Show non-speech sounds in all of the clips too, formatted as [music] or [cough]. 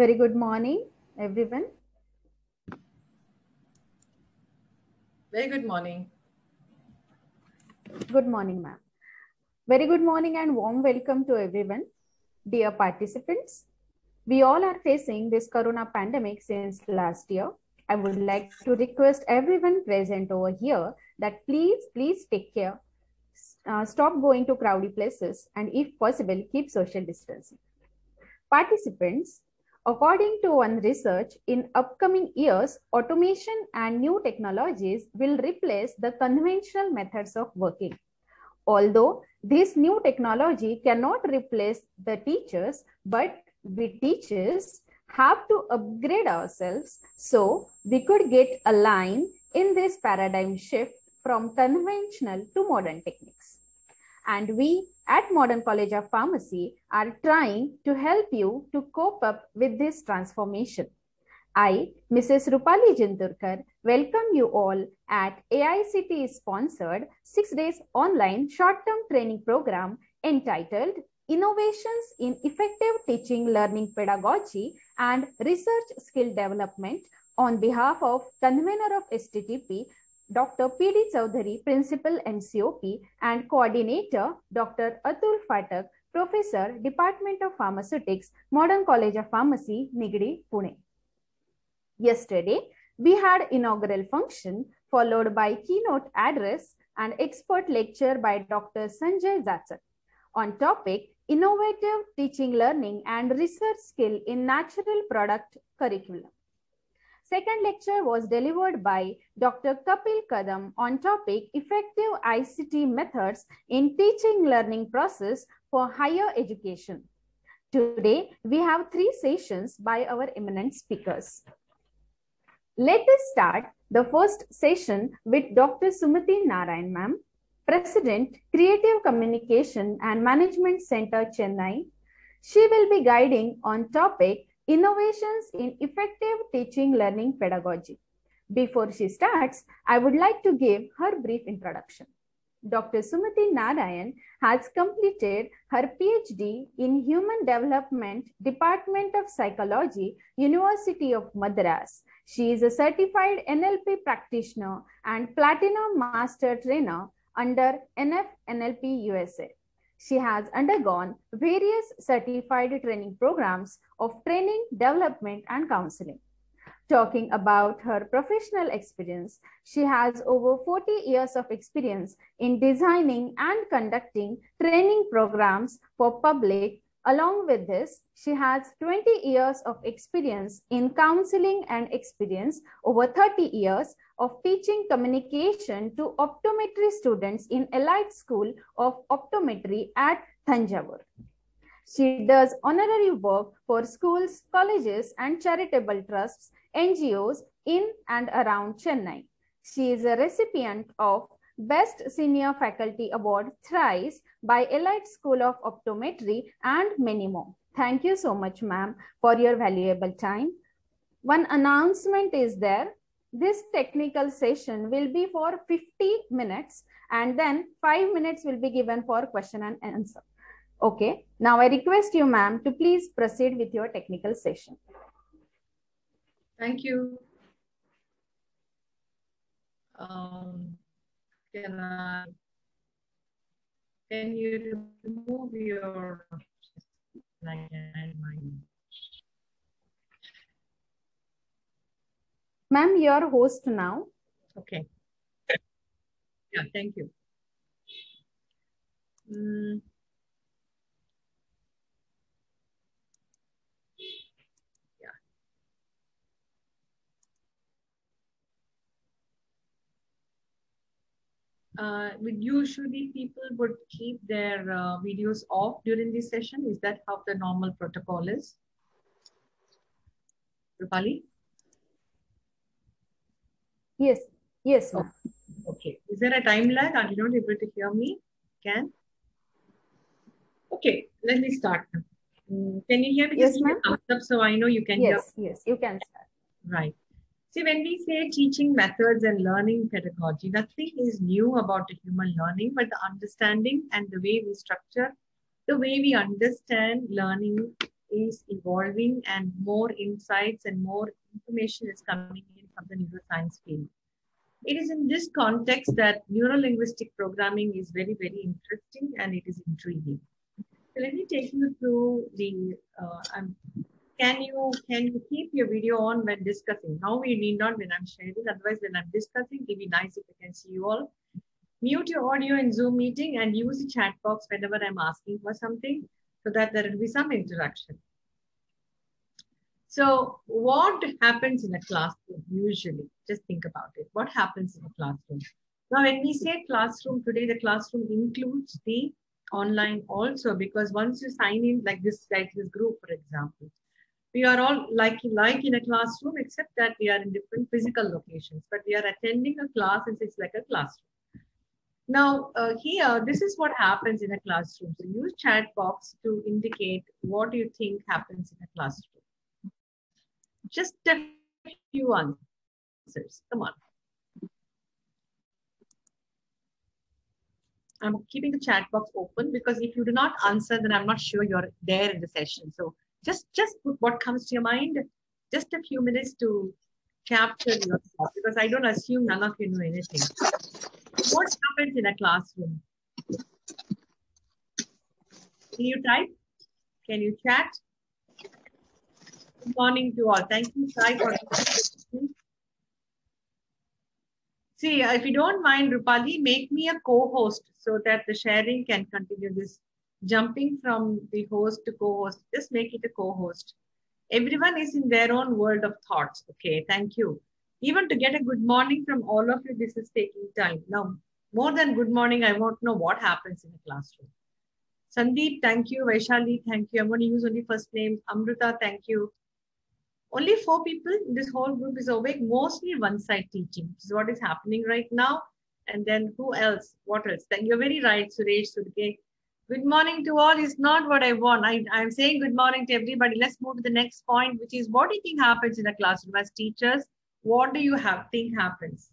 Very good morning, everyone. Very good morning. Good morning, ma'am. Very good morning and warm welcome to everyone. Dear participants, we all are facing this corona pandemic since last year. I would like to request everyone present over here that please, please take care. Uh, stop going to crowded places and if possible, keep social distancing. Participants, according to one research, in upcoming years, automation and new technologies will replace the conventional methods of working. Although this new technology cannot replace the teachers, but we teachers have to upgrade ourselves so we could get aligned in this paradigm shift from conventional to modern techniques. And we at Modern College of Pharmacy are trying to help you to cope up with this transformation. I, Mrs. Rupali Jindurkar, welcome you all at AICTE sponsored six days online short-term training program entitled Innovations in Effective Teaching Learning Pedagogy and Research Skill Development on behalf of convener of STTP, Dr. P.D. Chaudhary, Principal MCOP, and Coordinator, Dr. Atul Phatak, Professor, Department of Pharmaceutics, Modern College of Pharmacy, Nigdi, Pune. Yesterday, we had inaugural function followed by keynote address and expert lecture by Dr. Sanjay Zatsak on topic innovative teaching learning and research skill in natural product curriculum. Second lecture was delivered by Dr. Kapil Kadam on topic effective ICT methods in teaching learning process for higher education. Today, we have three sessions by our eminent speakers. Let us start the first session with Dr. Sumathi Narayan ma'am, President, Creative Communication and Management Center, Chennai. She will be guiding on topic Innovations in Effective Teaching Learning Pedagogy. Before she starts, I would like to give her brief introduction. Dr. Sumathi Narayan has completed her PhD in Human Development, Department of Psychology, University of Madras. She is a certified NLP practitioner and Platinum Master Trainer under NF NLP USA. She has undergone various certified training programs of training, development, and counseling. Talking about her professional experience, she has over 40 years of experience in designing and conducting training programs for public. Along with this, she has 20 years of experience in counseling and experience over 30 years of teaching communication to optometry students in Elite School of Optometry at Thanjavur. She does honorary work for schools, colleges, and charitable trusts, NGOs in and around Chennai. She is a recipient of Best Senior Faculty Award thrice by Elite School of Optometry and many more. Thank you so much, ma'am, for your valuable time. One announcement is there. This technical session will be for 50 minutes and then five minutes will be given for question and answer. Okay, now I request you, ma'am, to please proceed with your technical session. Thank you. Um, can I, can you remove your, I can. Ma'am, your host now. Okay. Yeah, thank you. Mm. Yeah. Uh, usually people would keep their uh, videos off during this session. Is that how the normal protocol is? Rupali? Yes, yes, ma'am. Okay. Is there a time lag? Are you not able to hear me? Can? Okay, let me start. Mm, Can you hear me? Yes, Just give me a ma'am. up so I know you can hear. Yes, yes, you can start. Right. See, when we say teaching methods and learning pedagogy, nothing is new about the human learning, but the understanding and the way we structure, the way we understand learning is evolving and more insights and more information is coming the neuroscience field. It is in this context that neurolinguistic programming is very, very interesting and it is intriguing. So let me take you through the, uh, um, can you can you keep your video on when discussing? Now we need not when I'm sharing, otherwise when I'm discussing, it'd be nice if I can see you all. Mute your audio in Zoom meeting and use the chat box whenever I'm asking for something so that there will be some interaction. So what happens in a classroom usually? Just think about it. What happens in a classroom? Now, when we say classroom today, the classroom includes the online also because once you sign in like this, like this group, for example, we are all like, like in a classroom, except that we are in different physical locations, but we are attending a class and it's like a classroom. Now, uh, here, this is what happens in a classroom. So use chat box to indicate what you think happens in a classroom. Just a few answers. Come on. I'm keeping the chat box open because if you do not answer, then I'm not sure you're there in the session. So just, just put what comes to your mind. Just a few minutes to capture your thoughts because I don't assume none of you know anything. What happens in a classroom? Can you type? Can you chat? Good morning to all. Thank you, Sai, for See, if you don't mind, Rupali, make me a co-host so that the sharing can continue this jumping from the host to co-host. Just make it a co-host. Everyone is in their own world of thoughts. Okay, thank you. Even to get a good morning from all of you, this is taking time. Now, more than good morning, I want to know what happens in the classroom. Sandeep, thank you. Vaishali, thank you. I'm going to use only first names. Amrita, thank you. Only four people in this whole group is awake, mostly one-side teaching, which is what is happening right now. And then who else? What else? Then you're very right, Suresh, Surke. Good morning to all is not what I want. I, I'm saying good morning to everybody. Let's move to the next point, which is what do you think happens in a classroom as teachers? What do you have think happens?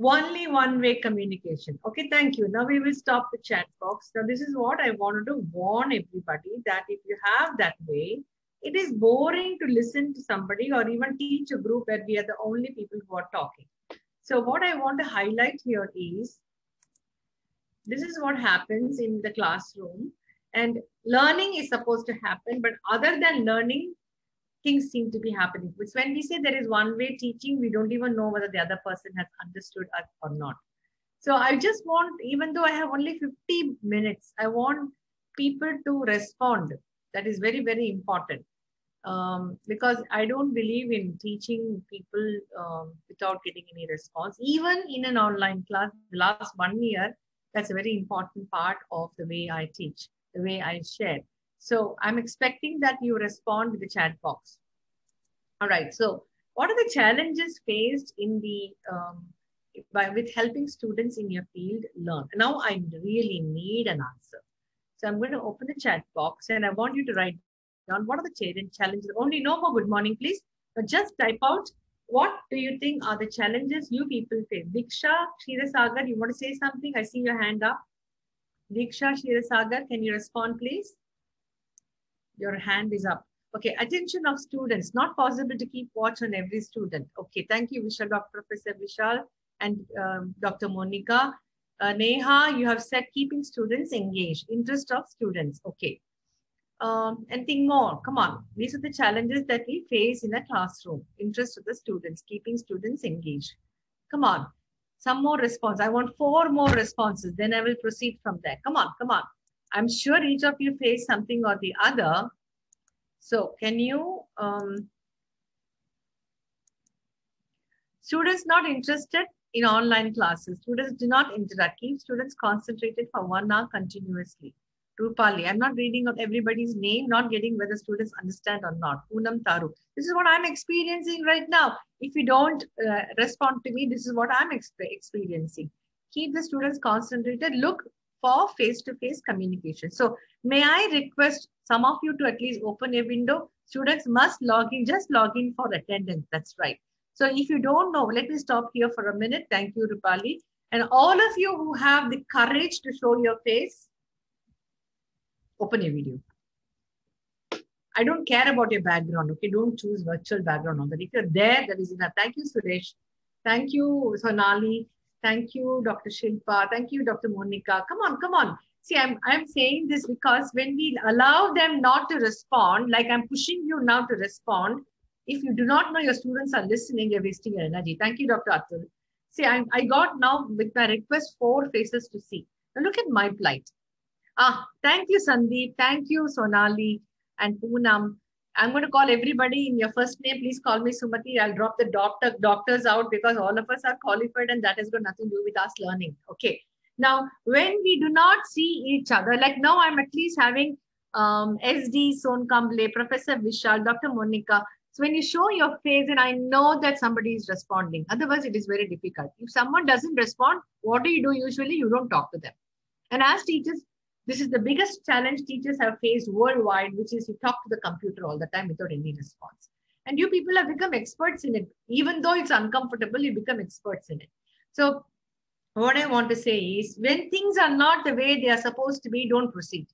Only one-way communication. Okay, thank you. Now we will stop the chat box. Now this is what I wanted to warn everybody that if you have that way, it is boring to listen to somebody or even teach a group where we are the only people who are talking. So what I want to highlight here is, this is what happens in the classroom and learning is supposed to happen, but other than learning, things seem to be happening. Which when we say there is one way teaching, we don't even know whether the other person has understood us or not. So I just want, even though I have only 50 minutes, I want people to respond. That is very, very important um, because I don't believe in teaching people um, without getting any response. Even in an online class, the last one year, that's a very important part of the way I teach, the way I share. So I'm expecting that you respond with the chat box. All right. So what are the challenges faced in the um, by with helping students in your field learn? Now I really need an answer. So I'm going to open the chat box and I want you to write down what are the challenges. Only no more good morning, please. But just type out what do you think are the challenges you people face. Diksha, Shirasagar, you want to say something? I see your hand up. Diksha, Shirasagar, can you respond, please? Your hand is up. Okay, attention of students. Not possible to keep watch on every student. Okay, thank you, Vishal, Dr. Professor Vishal and um, Dr. Monica. Uh, Neha, you have said keeping students engaged, interest of students. Okay um, and think more. Come on. These are the challenges that we face in a classroom. Interest of the students, keeping students engaged. Come on. Some more response. I want four more responses. Then I will proceed from there. Come on, come on. I'm sure each of you face something or the other. So can you, um, students not interested in online classes. Students do not interact. Keep students concentrated for one hour continuously. Rupali. I'm not reading out everybody's name, not getting whether students understand or not. Poonam Taru. This is what I'm experiencing right now. If you don't uh, respond to me, this is what I'm exp experiencing. Keep the students concentrated. Look for face-to-face -face communication. So may I request some of you to at least open a window? Students must log in, just log in for attendance. That's right. So if you don't know, let me stop here for a minute. Thank you, Rupali. And all of you who have the courage to show your face, open your video. I don't care about your background. Okay, don't choose virtual background on that. If you're there, that is enough. Thank you, Suresh. Thank you, Sonali. Thank you, Dr. Shilpa. Thank you, Dr. Monica. Come on, come on. See, I'm I'm saying this because when we allow them not to respond, like I'm pushing you now to respond, if you do not know your students are listening, you're wasting your energy. Thank you, Dr. Atul. See, I, I got now with my request four faces to see. Now look at my plight. Ah, thank you, Sandeep. Thank you, Sonali and Poonam. I'm going to call everybody in your first name. Please call me Sumathi. I'll drop the doctor doctors out because all of us are qualified and that has got nothing to do with us learning. Okay. Now, when we do not see each other, like now I'm at least having um, SD Son Kamble, Professor Vishal, Dr. Monica. So when you show your face and I know that somebody is responding, otherwise it is very difficult. If someone doesn't respond, what do you do usually? You don't talk to them. And as teachers, this is the biggest challenge teachers have faced worldwide, which is you talk to the computer all the time without any response. And you people have become experts in it. Even though it's uncomfortable, you become experts in it. So what I want to say is when things are not the way they are supposed to be, don't proceed.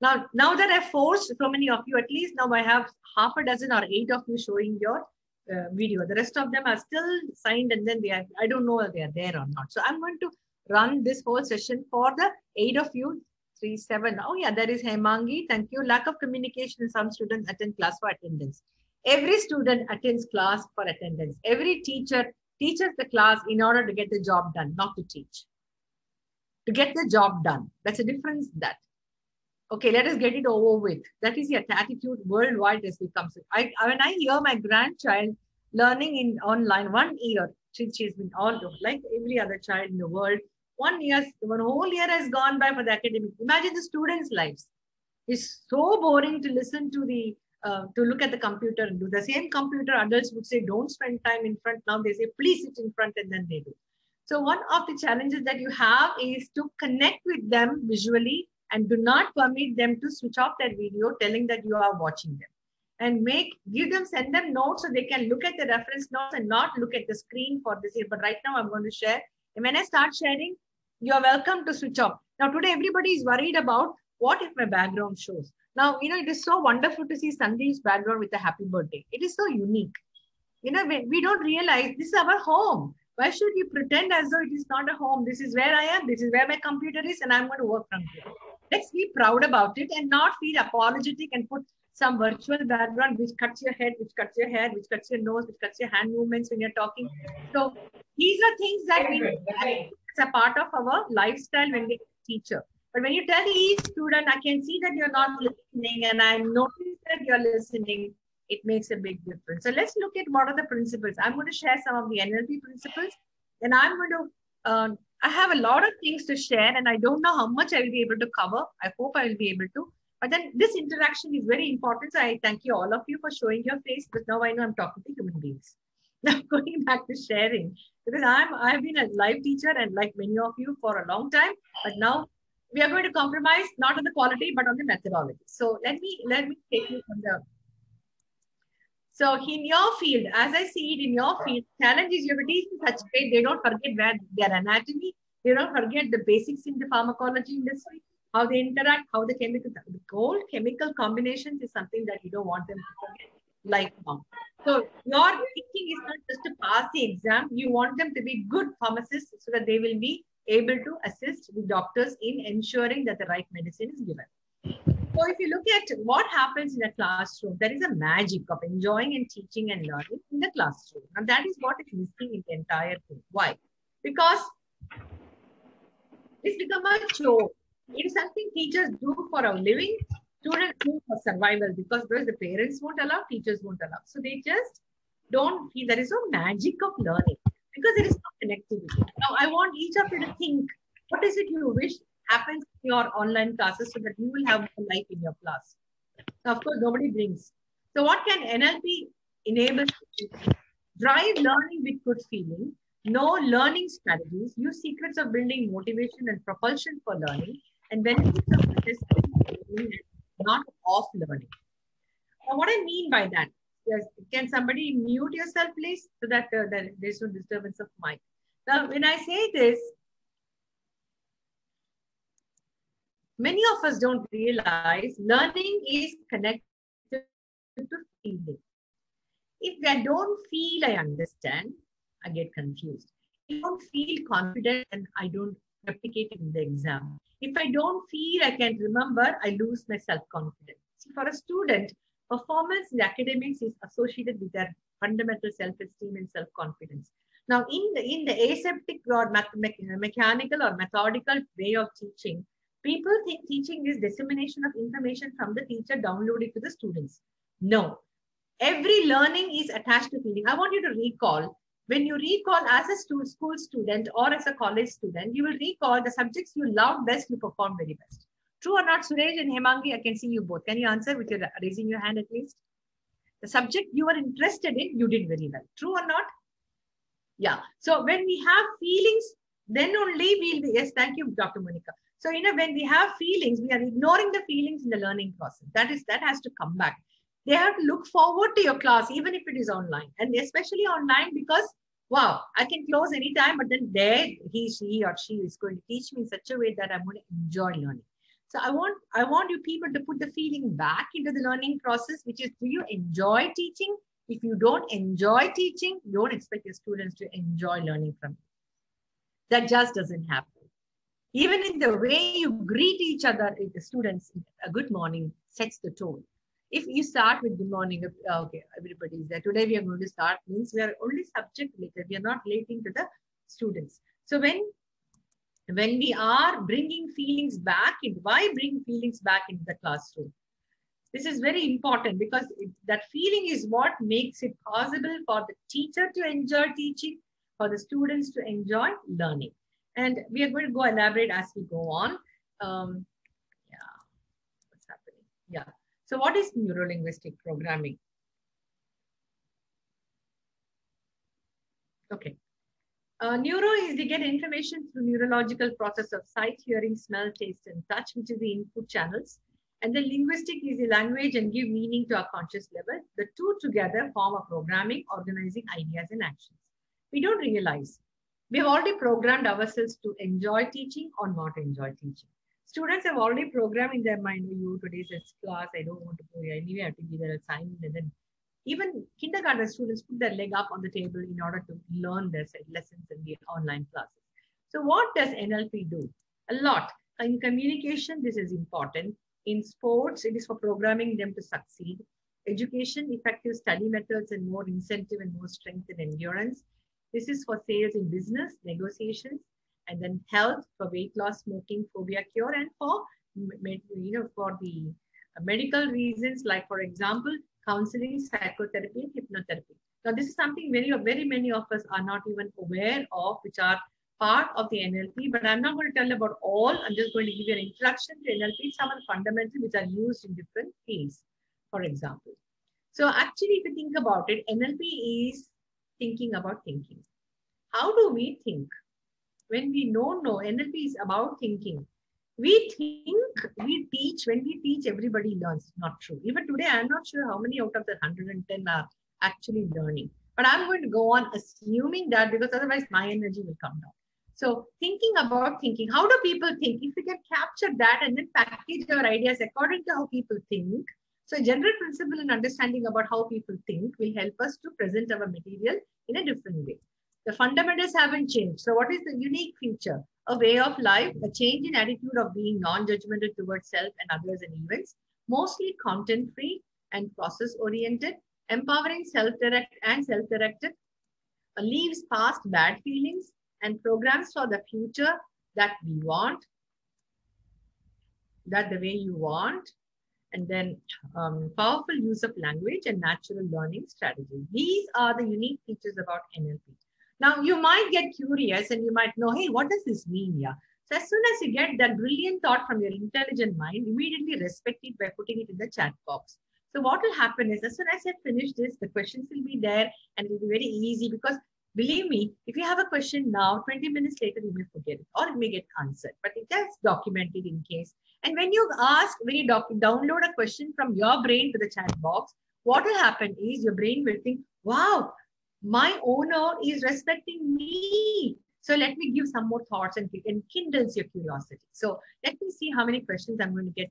Now, now that I've forced so many of you, at least now I have half a dozen or eight of you showing your uh, video. The rest of them are still signed and then they are, I don't know if they are there or not. So I'm going to run this whole session for the eight of you three, seven. Oh yeah, there is Hemangi. Thank you. Lack of communication. Some students attend class for attendance. Every student attends class for attendance. Every teacher teaches the class in order to get the job done, not to teach. To get the job done. That's a difference that. Okay, let us get it over with. That is the attitude worldwide as become. I, when I hear my grandchild learning in online one year, she, she's been all like every other child in the world, one year, one whole year has gone by for the academic. Imagine the students' lives. It's so boring to listen to the uh, to look at the computer and do the same computer. Adults would say, "Don't spend time in front." Now they say, "Please sit in front," and then they do. So one of the challenges that you have is to connect with them visually and do not permit them to switch off their video, telling that you are watching them. And make give them send them notes so they can look at the reference notes and not look at the screen for this year. But right now I'm going to share. And when I start sharing, you're welcome to switch off. Now, today everybody is worried about what if my background shows. Now, you know, it is so wonderful to see Sandeep's background with a happy birthday. It is so unique. You know, we, we don't realize this is our home. Why should you pretend as though it is not a home? This is where I am. This is where my computer is, and I'm going to work from here. Let's be proud about it and not feel apologetic and put some virtual background which cuts your head, which cuts your hair, which cuts your nose, which cuts your hand movements when you're talking. So these are things that we it's a part of our lifestyle when we teacher. But when you tell each student, I can see that you're not listening and I notice that you're listening, it makes a big difference. So let's look at what are the principles. I'm going to share some of the NLP principles. and I'm going to, uh, I have a lot of things to share and I don't know how much I will be able to cover. I hope I will be able to. But then this interaction is very important. So I thank you all of you for showing your face because now I know I'm talking to human beings. [laughs] Now going back to sharing, because I'm I've been a live teacher and like many of you for a long time, but now we are going to compromise not on the quality but on the methodology. So let me let me take you from the so in your field, as I see it in your field, challenge is you have to teach in such way they don't forget where their anatomy, they don't forget the basics in the pharmacology industry, how they interact, how the chemical, the gold chemical combinations is something that you don't want them to forget lifelong. So your thinking is not just to pass the exam. You want them to be good pharmacists so that they will be able to assist the doctors in ensuring that the right medicine is given. So if you look at what happens in a classroom, there is a magic of enjoying and teaching and learning in the classroom. And that is what is missing in the entire thing. Why? Because it's become a chore. It is something teachers do for a living students do for survival because the parents won't allow, teachers won't allow. So they just don't feel there is no magic of learning because there is no connectivity. Now I want each of you to think, what is it you wish happens in your online classes so that you will have more life in your class? Of course, nobody brings. So what can NLP enable? Drive learning with good feeling, know learning strategies, use secrets of building motivation and propulsion for learning, and benefits of learning not off learning. Now, what I mean by that, can somebody mute yourself, please, so that uh, there's no disturbance of mic. Now, when I say this, many of us don't realize learning is connected to feeling. If I don't feel I understand, I get confused. If I don't feel confident and I don't replicate it in the exam. If I don't feel I can remember, I lose my self-confidence. For a student, performance in academics is associated with their fundamental self-esteem and self-confidence. Now, in the, in the aseptic or me mechanical or methodical way of teaching, people think teaching is dissemination of information from the teacher downloaded to the students. No, every learning is attached to feeling. I want you to recall when you recall as a school student or as a college student, you will recall the subjects you love best, you perform very best. True or not, Suresh and Hemangi, I can see you both. Can you answer with your raising your hand at least? The subject you are interested in, you did very well. True or not? Yeah. So when we have feelings, then only we'll be, yes, thank you, Dr. Monica. So, you know, when we have feelings, we are ignoring the feelings in the learning process. That is, that has to come back. They have to look forward to your class, even if it is online. And especially online because, wow, I can close anytime, but then there he, she or she is going to teach me in such a way that I'm going to enjoy learning. So I want, I want you people to put the feeling back into the learning process, which is, do you enjoy teaching? If you don't enjoy teaching, don't expect your students to enjoy learning from you. That just doesn't happen. Even in the way you greet each other, the students, a good morning sets the tone. If you start with good morning, uh, okay, everybody is there. Today we are going to start means we are only subject related. We are not relating to the students. So when when we are bringing feelings back in, why bring feelings back into the classroom? This is very important because it, that feeling is what makes it possible for the teacher to enjoy teaching, for the students to enjoy learning. And we are going to go elaborate as we go on. Um, yeah, what's happening? Yeah. So what is neurolinguistic programming? Okay. Uh, neuro is they get information through neurological process of sight, hearing, smell, taste, and touch, which is the input channels. And then linguistic is the language and give meaning to our conscious level. The two together form a programming, organizing ideas and actions. We don't realize we have already programmed ourselves to enjoy teaching or not enjoy teaching. Students have already programmed in their mind, oh, you today's class, I don't want to go here. Anyway, I have to be there assignment. And then even kindergarten students put their leg up on the table in order to learn their lessons in the online classes. So what does NLP do? A lot. Uh, in communication, this is important. In sports, it is for programming them to succeed. Education, effective study methods, and more incentive and more strength and endurance. This is for sales in business, negotiations, and then health for weight loss, smoking, phobia cure, and for you know for the uh, medical reasons, like for example, counseling, psychotherapy, and hypnotherapy. Now, this is something very, very many of us are not even aware of, which are part of the NLP, but I'm not going to tell about all. I'm just going to give you an introduction to NLP, some of the fundamentals which are used in different fields, for example. So actually, if you think about it, NLP is thinking about thinking. How do we think? When we know, NLP is about thinking. We think, we teach, when we teach, everybody learns. Not true. Even today, I'm not sure how many out of the 110 are actually learning. But I'm going to go on assuming that because otherwise my energy will come down. So thinking about thinking, how do people think? If we can capture that and then package our ideas according to how people think. So a general principle and understanding about how people think will help us to present our material in a different way. The fundamentals haven't changed. So what is the unique feature? A way of life, a change in attitude of being non-judgmental towards self and others and events, mostly content-free and process-oriented, empowering self-direct and self-directed, leaves past bad feelings, and programs for the future that we want, that the way you want, and then um, powerful use of language and natural learning strategies. These are the unique features about NLP. Now, you might get curious and you might know, hey, what does this mean? Yeah. So as soon as you get that brilliant thought from your intelligent mind, immediately respect it by putting it in the chat box. So what will happen is as soon as I finish this, the questions will be there and it will be very easy because Believe me, if you have a question now, 20 minutes later, you may forget it or it may get answered, but it it is documented in case. And when you ask, when you download a question from your brain to the chat box, what will happen is your brain will think, wow, my owner is respecting me. So let me give some more thoughts and, kindles your curiosity. So let me see how many questions I'm going to get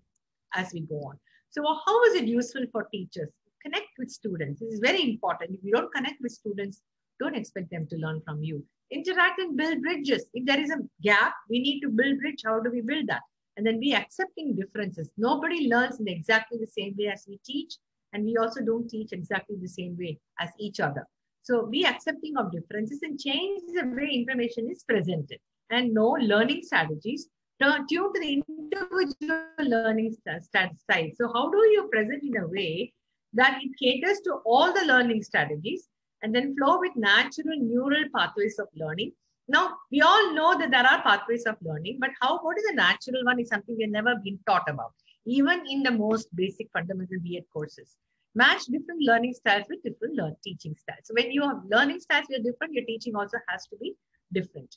as we go on. So how is it useful for teachers? connect with students. This is very important. If you don't connect with students, don't expect them to learn from you. Interact and build bridges. If there is a gap, we need to build bridge. How do we build that? And then be accepting differences. Nobody learns in exactly the same way as we teach. And we also don't teach exactly the same way as each other. So be accepting of differences and change the way information is presented. And know learning strategies tune to the individual learning style. So how do you present in a way that it caters to all the learning strategies and then flow with natural neural pathways of learning. Now, we all know that there are pathways of learning, but how, what is a natural one is something we've never been taught about, even in the most basic fundamental B.Ed courses. Match different learning styles with different learn teaching styles. So when you have learning styles, you're different, your teaching also has to be different.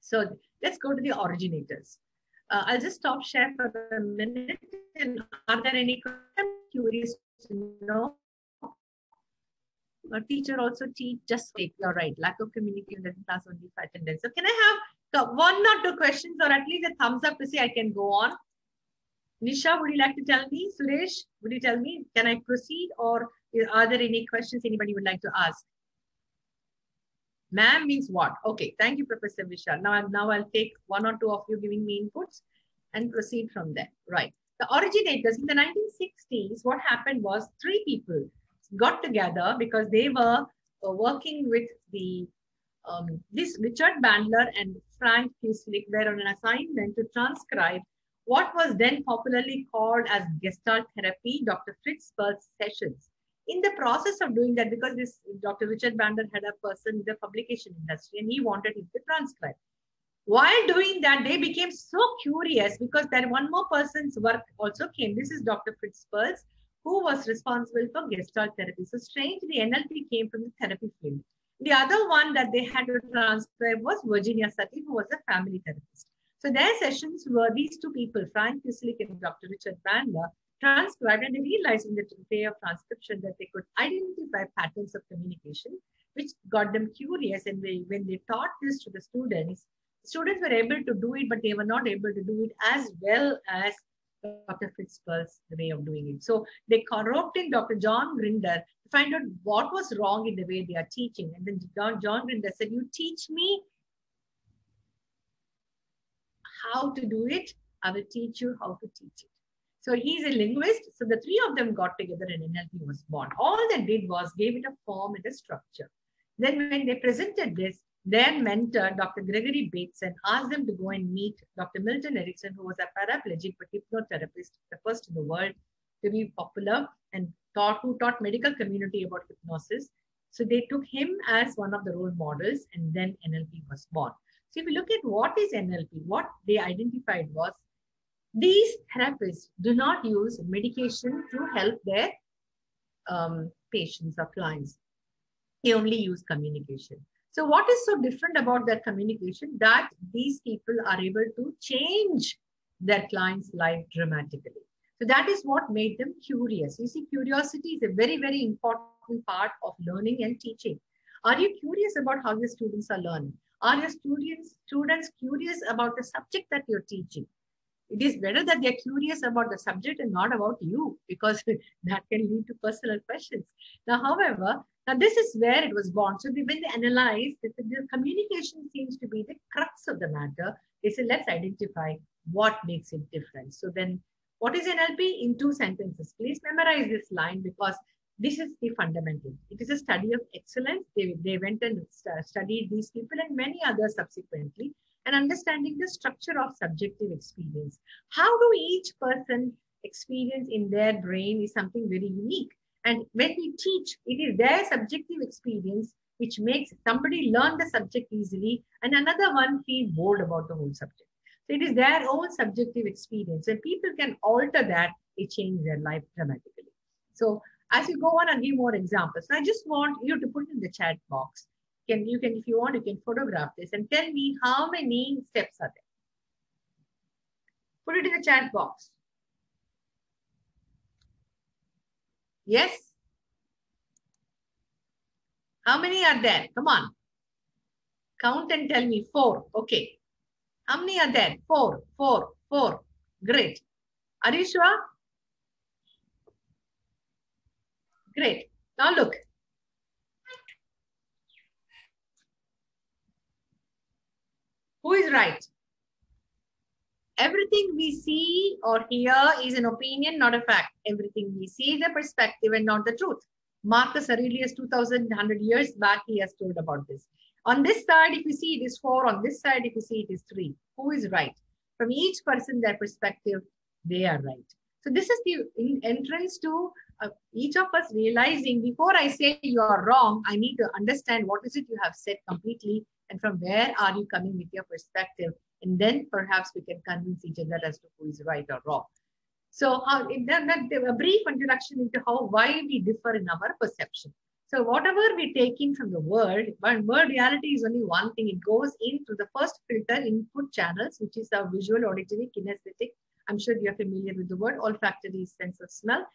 So let's go to the originators. Uh, I'll just stop share for a minute. And are there any questions? Curious to know. A teacher also teach just wait. You're right. Lack of communication in class only for attendance. So can I have one or two questions or at least a thumbs up to say I can go on? Nisha, would you like to tell me? Suresh, would you tell me? Can I proceed or are there any questions anybody would like to ask? Ma'am means what? Okay, thank you, Professor Vishal. Now, now I'll take one or two of you giving me inputs and proceed from there. Right. The originators in the 1960s, what happened was three people got together because they were uh, working with the um, this Richard Bandler and Frank Pucelik were on an assignment to transcribe what was then popularly called as Gestalt therapy, Dr. Fritz Perls sessions in the process of doing that, because this Dr. Richard Bandler had a person in the publication industry and he wanted him to transcribe. While doing that, they became so curious because then one more person's work also came. This is Dr. Fritz Perls, who was responsible for Gestalt therapy. So strangely, NLP came from the therapy field. The other one that they had to transcribe was Virginia Satir, who was a family therapist. So their sessions were these two people, Frank Pucelik and Dr. Richard Bandler, transcribed and realized in the day of transcription that they could identify patterns of communication, which got them curious. And they, when they taught this to the students, students were able to do it, but they were not able to do it as well as Dr. Fritz Perls' way of doing it. So they corrupted Dr. John Grinder to find out what was wrong in the way they are teaching. And then John Grinder said, you teach me how to do it. I will teach you how to teach it. So he's a linguist. So the three of them got together and NLP was born. All they did was gave it a form and a structure. Then when they presented this, their mentor, Dr. Gregory Bateson, asked them to go and meet Dr. Milton Erickson, who was a paraplegic but hypnotherapist, the first in the world to be popular and taught who taught medical community about hypnosis. So they took him as one of the role models, and then NLP was born. So if you look at what is NLP, what they identified was these therapists do not use medication to help their um, patients or clients. They only use communication. So what is so different about that communication? That these people are able to change their client's life dramatically. So that is what made them curious. You see, curiosity is a very, very important part of learning and teaching. Are you curious about how your students are learning? Are your students, students curious about the subject that you're teaching? it is better that they're curious about the subject and not about you because [laughs] that can lead to personal questions. Now, however, now this is where it was born. So when they analyze, the communication seems to be the crux of the matter. They say, let's identify what makes it different. So then what is NLP? In two sentences, please memorize this line because this is the fundamental. It is a study of excellence. They, they went and studied these people and many others subsequently and understanding the structure of subjective experience. How do each person experience in their brain is something very unique. And when we teach, it is their subjective experience which makes somebody learn the subject easily and another one feel bored about the whole subject. So it is their own subjective experience and people can alter that, it change their life dramatically. So as you go on, I'll give more examples. I just want you to put in the chat box. Can you can if you want you can photograph this and tell me how many steps are there. Put it in the chat box. Yes? How many are there? Come on. Count and tell me. Four. Okay. How many are there? Four. Four. Four. Great. Are you sure Great. Now look. Who is right? Everything we see or hear is an opinion, not a fact. Everything we see is a perspective and not the truth. Marcus Aurelius, 2100 years back, he has told about this. On this side, if you see it is four. On this side, if you see it is three. Who is right? From each person, their perspective, they are right. So this is the entrance to uh, each of us realizing before I say you are wrong, I need to understand what is it you have said completely and from where are you coming with your perspective. And then perhaps we can convince each other as to who is right or wrong. So how, then a brief introduction into how why we differ in our perception. So whatever we take in from the world, but word reality is only one thing. It goes in through the first filter input channels, which is our visual, auditory, kinesthetic. I'm sure you're familiar with the word. Olfactory sense of smell.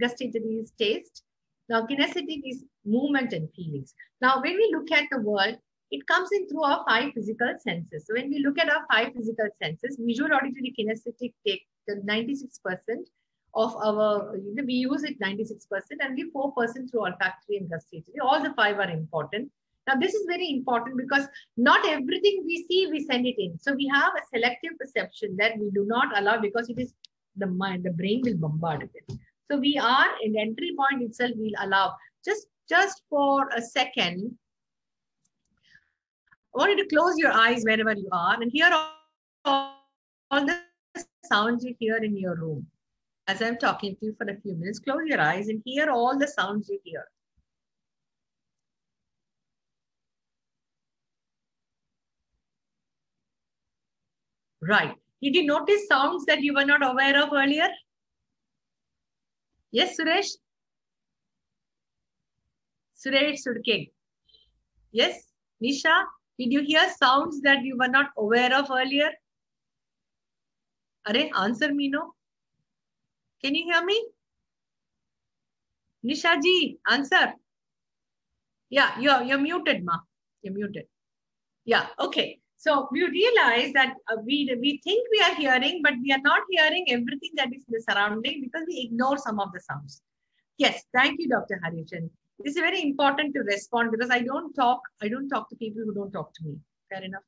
Gustatory is taste. Now kinesthetic is movement and feelings. Now when we look at the world, it comes in through our five physical senses. So when we look at our five physical senses, visual, auditory, kinesthetic take the 96% of our, you know, we use it 96% and we 4% through olfactory and gustatory. All the five are important. Now, this is very important because not everything we see, we send it in. So we have a selective perception that we do not allow because it is the mind, the brain will bombard it. So we are in entry point itself, we'll allow just, just for a second. I want you to close your eyes wherever you are and hear all, all the sounds you hear in your room as I'm talking to you for a few minutes, close your eyes and hear all the sounds you hear. Right. Did you notice sounds that you were not aware of earlier? Yes, Suresh? Suresh Surke. Yes, Nisha? Did you hear sounds that you were not aware of earlier? Are, answer me no. Can you hear me? Nisha ji, answer. Yeah, you're, you're muted, ma. You're muted. Yeah, okay. So we realize that uh, we, we think we are hearing, but we are not hearing everything that is in the surrounding because we ignore some of the sounds. Yes, thank you, Dr. Harishan. This is very important to respond because I don't talk, I don't talk to people who don't talk to me. Fair enough.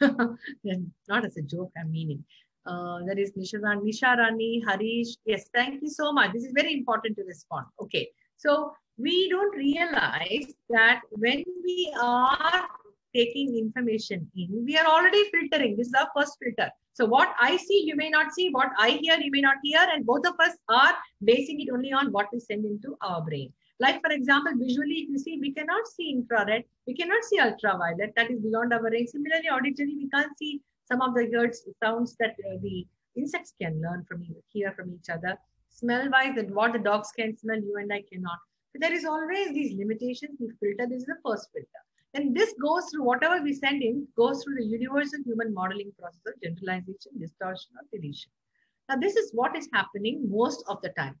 [laughs] not as a joke, I'm meaning. Uh, that is Nisha, Nisha Rani, Harish. Yes, thank you so much. This is very important to respond. Okay. So we don't realize that when we are taking information in, we are already filtering. This is our first filter. So what I see, you may not see. What I hear, you may not hear. And both of us are basing it only on what we send into our brain. Like, for example, visually, if you see, we cannot see infrared. We cannot see ultraviolet. That is beyond our range. Similarly, auditory, we can't see some of the words sounds that uh, the insects can learn from hear from each other. Smell wise, that what the dogs can smell, you and I cannot. So there is always these limitations. We filter. This is the first filter. And this goes through whatever we send in, goes through the universal human modeling process of generalization, distortion, or deletion. Now, this is what is happening most of the time.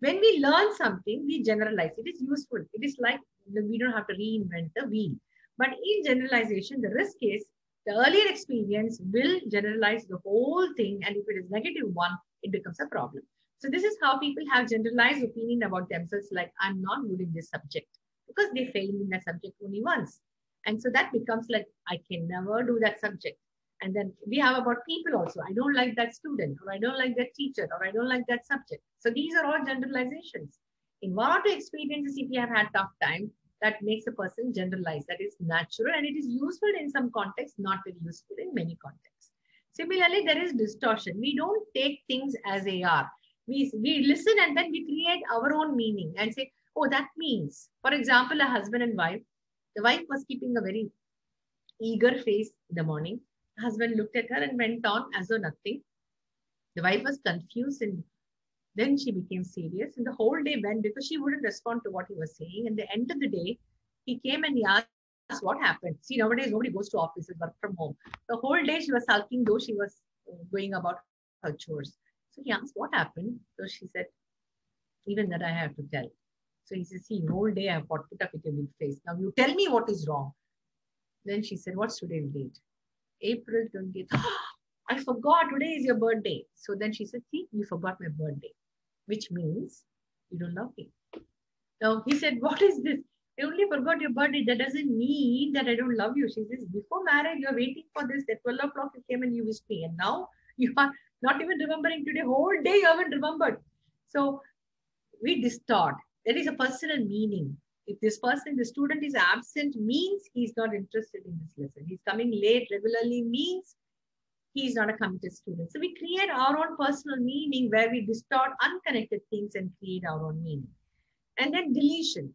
When we learn something, we generalize. It is useful. It is like we don't have to reinvent the wheel. But in generalization, the risk is the earlier experience will generalize the whole thing. And if it is negative one, it becomes a problem. So this is how people have generalized opinion about themselves, like I'm not good in this subject because they failed in that subject only once. And so that becomes like, I can never do that subject. And then we have about people also. I don't like that student, or I don't like that teacher, or I don't like that subject. So these are all generalizations. In one or two experiences, if you have had tough time, that makes a person generalize. That is natural and it is useful in some contexts, not very useful in many contexts. Similarly, there is distortion. We don't take things as they are. We, we listen and then we create our own meaning and say, oh, that means, for example, a husband and wife. The wife was keeping a very eager face in the morning. The husband looked at her and went on as though nothing. The wife was confused and then she became serious, and the whole day went because she wouldn't respond to what he was saying. And the end of the day, he came and he asked what happened. See, nowadays nobody goes to offices, work from home. The whole day she was sulking, though she was uh, going about her chores. So he asked what happened. So she said, even that I have to tell. So he says, see, whole day I've got put up with your big face. Now you tell me what is wrong. Then she said, what's today's date? April 20th. [gasps] I forgot today is your birthday. So then she said, see, you forgot my birthday which means you don't love me. Now he said, What is this? I only forgot your birthday. That doesn't mean that I don't love you. She says, Before marriage, you're waiting for this. At 12 o'clock, you came and you wished me. And now you are not even remembering today. Whole day you haven't remembered. So we distort. There is a personal meaning. If this person, the student is absent, means he's not interested in this lesson. He's coming late regularly means he's not a committed student. So we create our own personal meaning where we distort unconnected things and create our own meaning. And then deletion.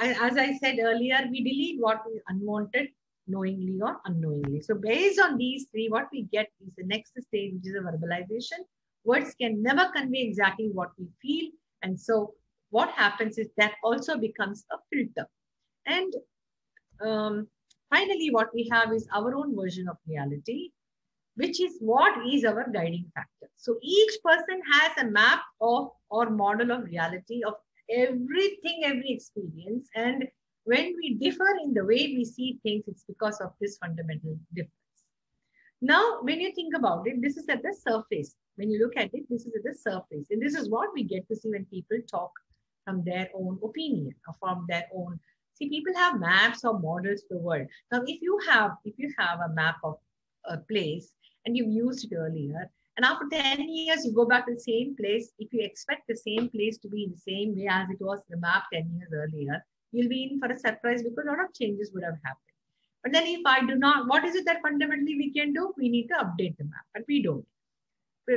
As I said earlier, we delete what is unwanted knowingly or unknowingly. So based on these three, what we get is the next stage, which is a verbalization. Words can never convey exactly what we feel. And so what happens is that also becomes a filter. And um, finally, what we have is our own version of reality, which is what is our guiding factor. So each person has a map of or model of reality of everything, every experience. And when we differ in the way we see things, it's because of this fundamental difference. Now, when you think about it, this is at the surface. When you look at it, this is at the surface. And this is what we get to see when people talk from their own opinion or from their own. See, people have maps or models of the world. Now, if you have, if you have a map of a place and you've used it earlier, and after 10 years, you go back to the same place. If you expect the same place to be in the same way as it was the map 10 years earlier, you'll be in for a surprise because a lot of changes would have happened. But then if I do not, what is it that fundamentally we can do? We need to update the map, but we don't.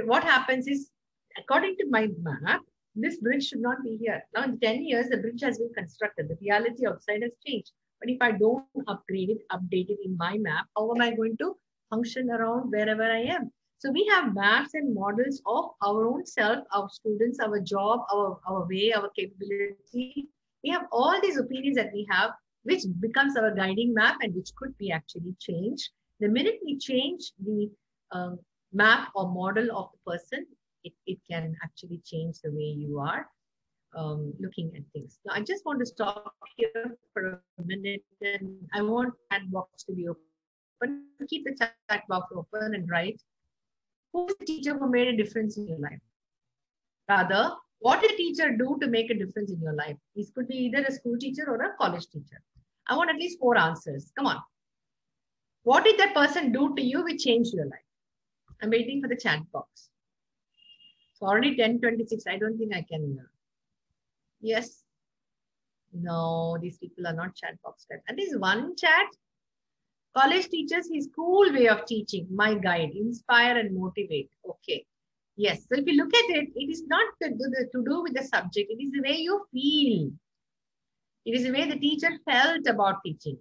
What happens is, according to my map, this bridge should not be here. Now in 10 years, the bridge has been constructed. The reality outside has changed. But if I don't upgrade it, update it in my map, how am I going to function around wherever I am? So we have maps and models of our own self, our students, our job, our, our way, our capability. We have all these opinions that we have, which becomes our guiding map and which could be actually changed. The minute we change the uh, map or model of the person, it, it can actually change the way you are um, looking at things. Now, I just want to stop here for a minute and I want that box to be open. Keep the chat box open and write who's the teacher who made a difference in your life? Rather, what did a teacher do to make a difference in your life? This could be either a school teacher or a college teacher. I want at least four answers. Come on. What did that person do to you which changed your life? I'm waiting for the chat box. Already 1026. I don't think I can. Uh, yes. No, these people are not chat box type. At least one chat College teachers, his cool way of teaching, my guide, inspire and motivate. Okay. Yes. So if you look at it, it is not to do, to do with the subject. It is the way you feel. It is the way the teacher felt about teaching.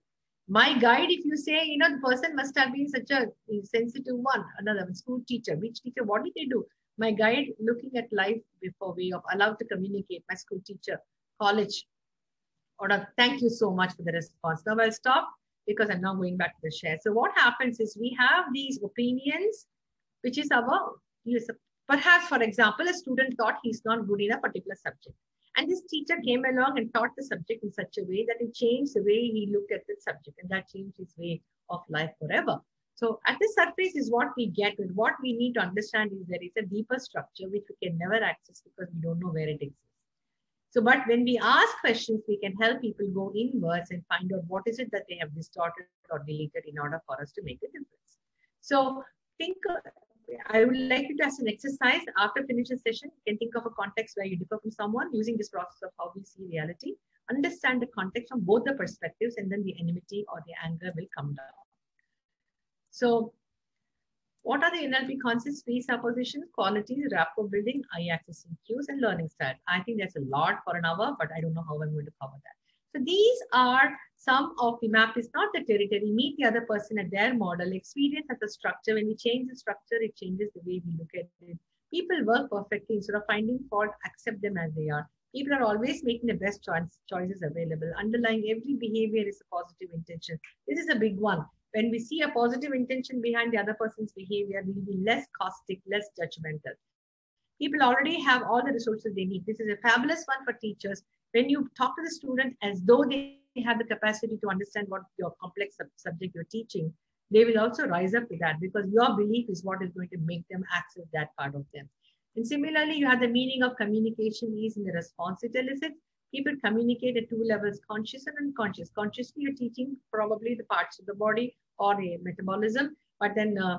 My guide, if you say, you know, the person must have been such a sensitive one, another school teacher, which teacher, what did they do? My guide looking at life before way of allowed to communicate, my school teacher, college. Order, thank you so much for the response. Now I'll stop because I'm now going back to the share. So what happens is we have these opinions, which is our, perhaps for example, a student thought he's not good in a particular subject. And this teacher came along and taught the subject in such a way that it changed the way he looked at the subject and that changed his way of life forever. So at the surface is what we get with what we need to understand is there is a deeper structure which we can never access because we don't know where it exists. So, but when we ask questions, we can help people go inwards and find out what is it that they have distorted or deleted in order for us to make a difference. So, think, uh, I would like you to as an exercise after finishing session, you can think of a context where you differ from someone using this process of how we see reality, understand the context from both the perspectives, and then the enmity or the anger will come down. So what are the NLP concepts, presuppositions, qualities, rapport building, accessing cues, and learning style? I think that's a lot for an hour, but I don't know how I'm going to cover that. So these are some of the map is not the territory. Meet the other person at their model. Experience as a structure. When we change the structure, it changes the way we look at it. People work perfectly instead of finding fault, accept them as they are. People are always making the best choice, choices available. Underlying every behavior is a positive intention. This is a big one when we see a positive intention behind the other person's behavior, we'll be less caustic, less judgmental. People already have all the resources they need. This is a fabulous one for teachers. When you talk to the student as though they have the capacity to understand what your complex sub subject you're teaching, they will also rise up to that because your belief is what is going to make them access that part of them. And similarly, you have the meaning of communication is in the response it elicits. People communicate at two levels, conscious and unconscious. Consciously, you're teaching probably the parts of the body or a metabolism, but then uh,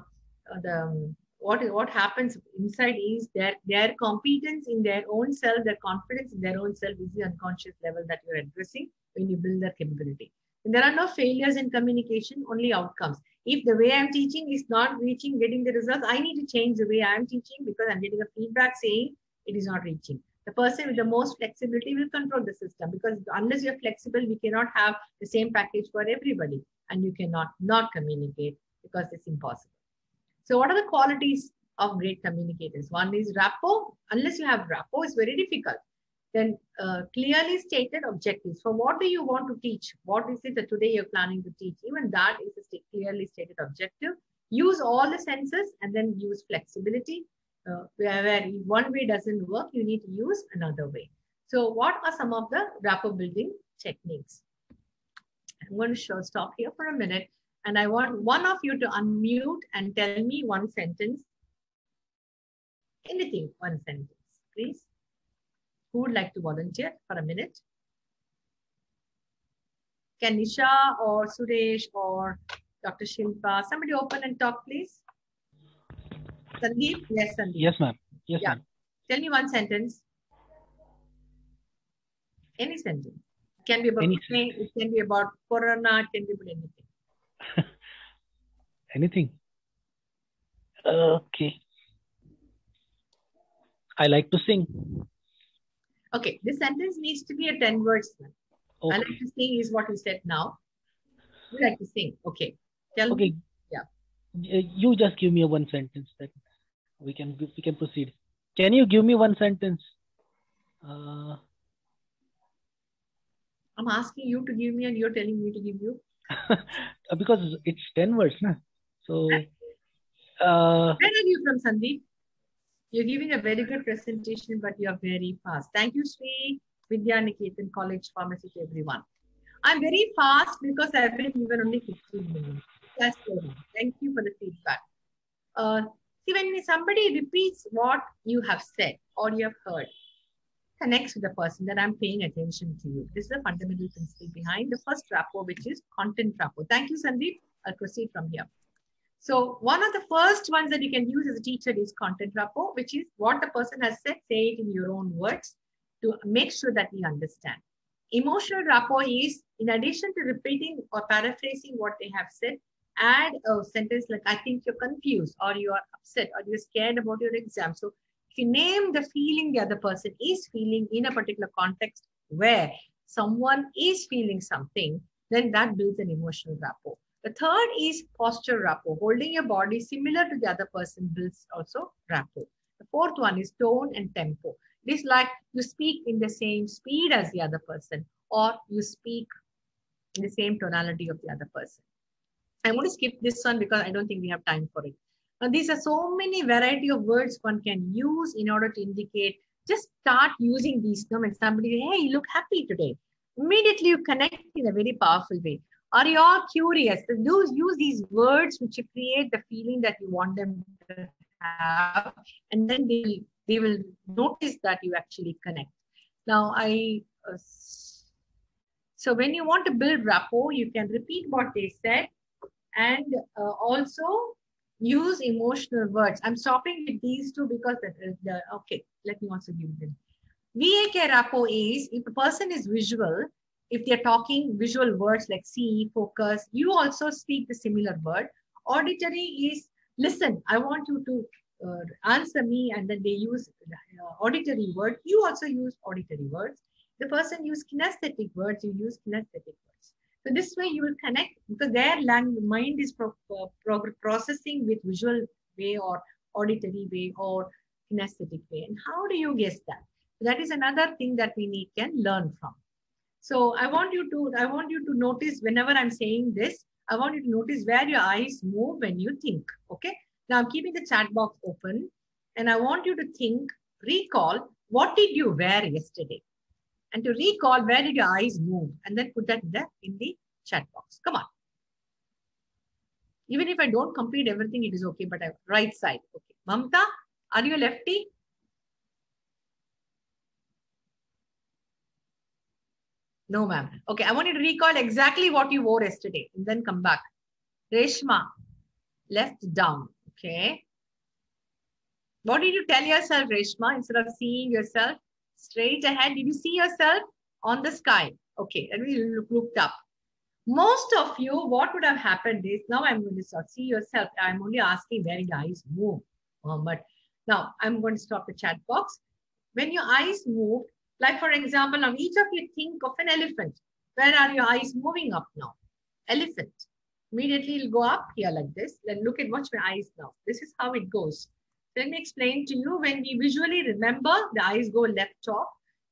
uh the um, what what happens inside is their their competence in their own self, their confidence in their own self is the unconscious level that you're addressing when you build that capability. And there are no failures in communication, only outcomes. If the way I'm teaching is not reaching, getting the results, I need to change the way I'm teaching because I'm getting a feedback saying it is not reaching. The person with the most flexibility will control the system because unless you're flexible, we cannot have the same package for everybody and you cannot not communicate because it's impossible. So what are the qualities of great communicators? One is rapport. Unless you have rapport, it's very difficult. Then uh, clearly stated objectives. For what do you want to teach? What is it that today you're planning to teach? Even that is a clearly stated objective. Use all the senses and then use flexibility. Uh, where, one way doesn't work, you need to use another way. So what are some of the rapport building techniques? I'm going to show, stop here for a minute. And I want one of you to unmute and tell me one sentence. Anything, one sentence, please. Who would like to volunteer for a minute? Can Nisha or Suresh or Dr. Shilpa, somebody open and talk, please? Sandeep? Yes, Sandeep. Yes, ma'am. Yes, yeah. ma'am. Tell me one sentence. Any sentence. It can be about Any it can be about corona, it can be about anything. [laughs] Anything? Okay. I like to sing. Okay, this sentence needs to be a 10 words. one. I like to sing is what you said now. You like to sing. Okay. Tell Okay. me. Yeah. You just give me a one sentence that we can we can proceed. Can you give me one sentence? Uh, I'm asking you to give me and you're telling me to give you. [laughs] because it's ten words, na? So, uh, Where are you from, Sandeep? You're giving a very good presentation, but you're very fast. Thank you, Sri Vidya Niketan College Pharmacy to everyone. I'm very fast because I've been given only 15 minutes. That's good. Thank you for the feedback. Uh, see, when somebody repeats what you have said or you have heard, connects with the person that I'm paying attention to you. This is the fundamental principle behind the first rapport, which is content rapport. Thank you, Sandeep. I'll proceed from here. So one of the first ones that you can use as a teacher is content rapport, which is what the person has said, say it in your own words to make sure that we understand. Emotional rapport is, in addition to repeating or paraphrasing what they have said, add a sentence like, I think you're confused or you are upset or you're scared about your exam. So if you name the feeling the other person is feeling in a particular context where someone is feeling something, then that builds an emotional rapport. The third is posture rapport. Holding your body similar to the other person builds also rapport. The fourth one is tone and tempo. It is like you speak in the same speed as the other person or you speak in the same tonality of the other person. I'm going to skip this one because I don't think we have time for it. Now, these are so many variety of words one can use in order to indicate. Just start using these terms and somebody, hey, you look happy today. Immediately you connect in a very powerful way. Are you all curious? Do use these words which you create the feeling that you want them to have, and then they will, they will notice that you actually connect. Now, I uh, so when you want to build rapport, you can repeat what they said, and uh, also use emotional words. I'm stopping with these two because the, the okay. Let me also give them. VAK rapport is if a person is visual, if they're talking visual words like see, focus, you also speak the similar word. Auditory is listen, I want you to uh, answer me, and then they use uh, auditory word. You also use auditory words. The person use kinesthetic words, you use kinesthetic words. So this way you will connect because their language, mind is pro, uh, pro, processing with visual way or auditory way or kinesthetic way. And how do you guess that? That is another thing that we need can learn from. So I want you to I want you to notice whenever I'm saying this, I want you to notice where your eyes move when you think. Okay. Now I'm keeping the chat box open, and I want you to think, recall what did you wear yesterday, and to recall where did your eyes move, and then put that in the in the chat box. Come on. Even if I don't complete everything, it is okay. But I, right side. Okay. Mamta, are you a lefty? No, ma'am. Okay, I want you to recall exactly what you wore yesterday and then come back. Reshma, left down. Okay. What did you tell yourself, Reshma, instead of seeing yourself straight ahead? Did you see yourself on the sky? Okay, and we looked up. Most of you, what would have happened is now I'm going to start see yourself. I'm only asking where your eyes move. Um, but now I'm going to stop the chat box. When your eyes move, like for example, now each of you think of an elephant. Where are your eyes moving up now? Elephant. Immediately it'll go up here like this. Then look at watch my eyes now. This is how it goes. Let me explain to you. When we visually remember, the eyes go left top.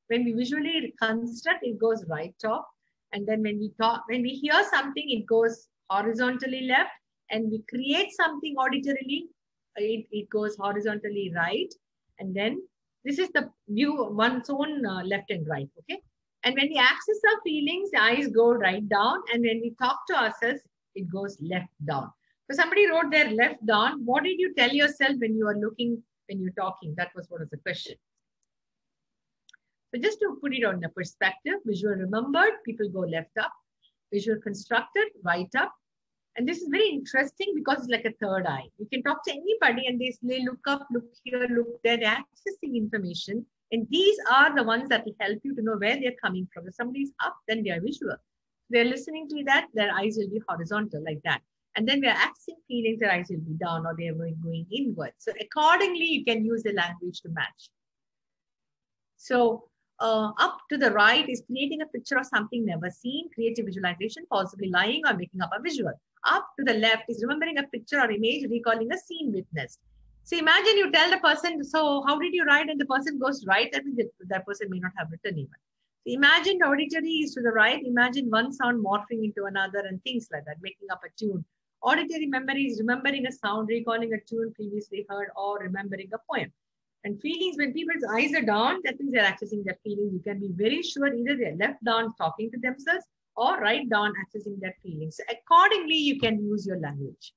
When we visually reconstruct, it goes right top. And then when we talk, when we hear something, it goes horizontally left. And we create something auditorily, it, it goes horizontally right. And then this is the view, one's own uh, left and right, okay? And when we access our feelings, the eyes go right down. And when we talk to ourselves, it goes left down. So somebody wrote there left down. What did you tell yourself when you are looking, when you're talking? That was what was the question. So just to put it on the perspective, visual remembered, people go left up. Visual constructed, right up. And this is very interesting because it's like a third eye. You can talk to anybody and they, they look up, look here, look there, they're accessing information. And these are the ones that will help you to know where they're coming from. If somebody's up, then they are visual. They're listening to that, their eyes will be horizontal like that. And then we're accessing feelings, their eyes will be down or they're going inward. So accordingly, you can use the language to match. So uh, up to the right is creating a picture of something never seen, creative visualization, possibly lying or making up a visual. Up to the left is remembering a picture or image, recalling a scene witnessed. So imagine you tell the person, so how did you write? And the person goes right, that means that person may not have written even. So imagine auditory is to the right. Imagine one sound morphing into another and things like that, making up a tune. Auditory memory is remembering a sound, recalling a tune previously heard, or remembering a poem. And feelings, when people's eyes are down, that means they're accessing their feelings. You can be very sure either they're left down talking to themselves or right down accessing their feelings. So accordingly, you can use your language.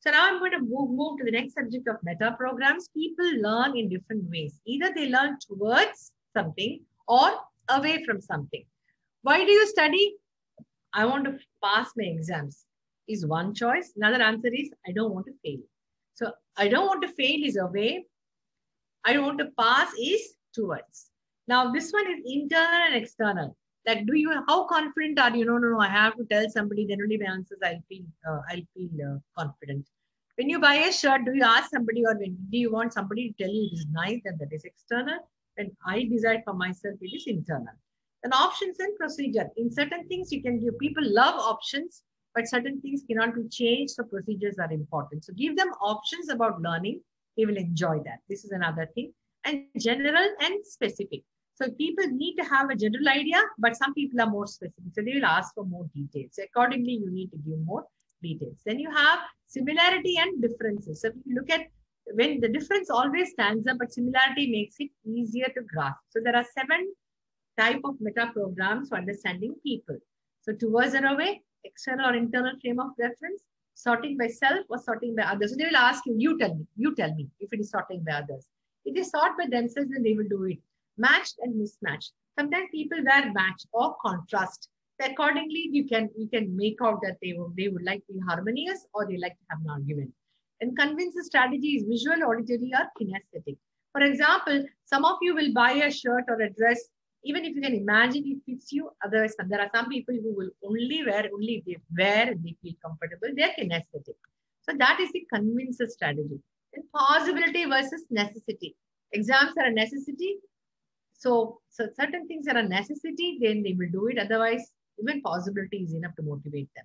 So now I'm going to move, move to the next subject of meta programs. People learn in different ways. Either they learn towards something or away from something. Why do you study? I want to pass my exams is one choice. Another answer is I don't want to fail. So I don't want to fail is away. I don't want to pass is towards. Now this one is internal and external. Like, do you how confident are you? No, no, no. I have to tell somebody. Then only my answers. I'll feel. Uh, I'll feel uh, confident. When you buy a shirt, do you ask somebody or do you want somebody to tell you it is nice and that is external? And I decide for myself it is internal. And options and procedure. In certain things, you can give people love options but certain things cannot be changed. So procedures are important. So give them options about learning. They will enjoy that. This is another thing. And general and specific. So people need to have a general idea, but some people are more specific. So they will ask for more details. So accordingly, you need to give more details. Then you have similarity and differences. So if you look at when the difference always stands up, but similarity makes it easier to grasp. So there are seven type of meta programs for understanding people. So towards and away, external or internal frame of reference, sorting by self or sorting by others. So they will ask you, you tell me, you tell me if it is sorting by others. If they sort by themselves, then they will do it. Matched and mismatched. Sometimes people wear match or contrast. Accordingly, you can you can make out that they would, they would like to be harmonious or they like to have an argument. And convince the strategy is visual, auditory, or kinesthetic. For example, some of you will buy a shirt or a dress even if you can imagine it fits you otherwise there are some people who will only wear only if they wear and they feel comfortable they're kinesthetic. So that is the convincer strategy. And possibility versus necessity. Exams are a necessity. So, so certain things are a necessity then they will do it. Otherwise even possibility is enough to motivate them.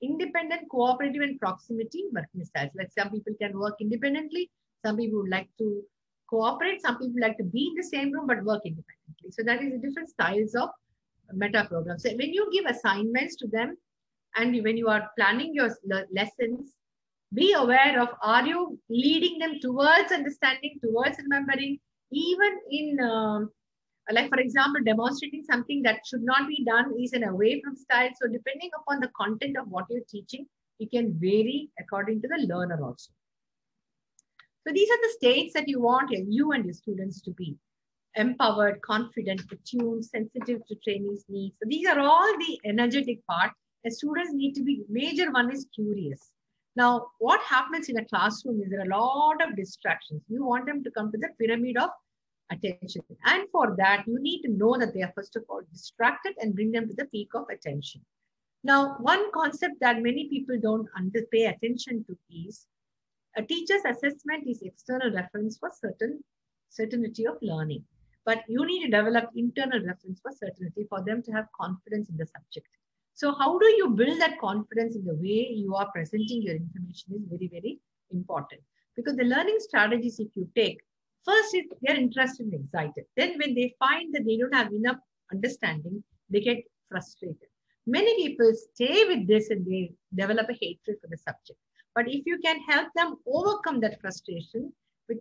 Independent cooperative and proximity working styles like some people can work independently. Some people would like to cooperate. Some people like to be in the same room but work independently. So that is different styles of meta programs. So when you give assignments to them and when you are planning your lessons, be aware of are you leading them towards understanding, towards remembering, even in um, like for example, demonstrating something that should not be done is an away from style. So depending upon the content of what you're teaching, it can vary according to the learner also. So these are the states that you want you and your students to be. empowered, confident, attuned, sensitive to trainees' needs. So these are all the energetic part. And students need to be, major one is curious. Now, what happens in a classroom is there are a lot of distractions. You want them to come to the pyramid of attention. And for that, you need to know that they are first of all distracted and bring them to the peak of attention. Now, one concept that many people don't under pay attention to is a teacher's assessment is external reference for certain certainty of learning. But you need to develop internal reference for certainty for them to have confidence in the subject. So how do you build that confidence in the way you are presenting your information is very, very important. Because the learning strategies, if you take, first is they're interested and excited. Then when they find that they don't have enough understanding, they get frustrated. Many people stay with this and they develop a hatred for the subject. But if you can help them overcome that frustration,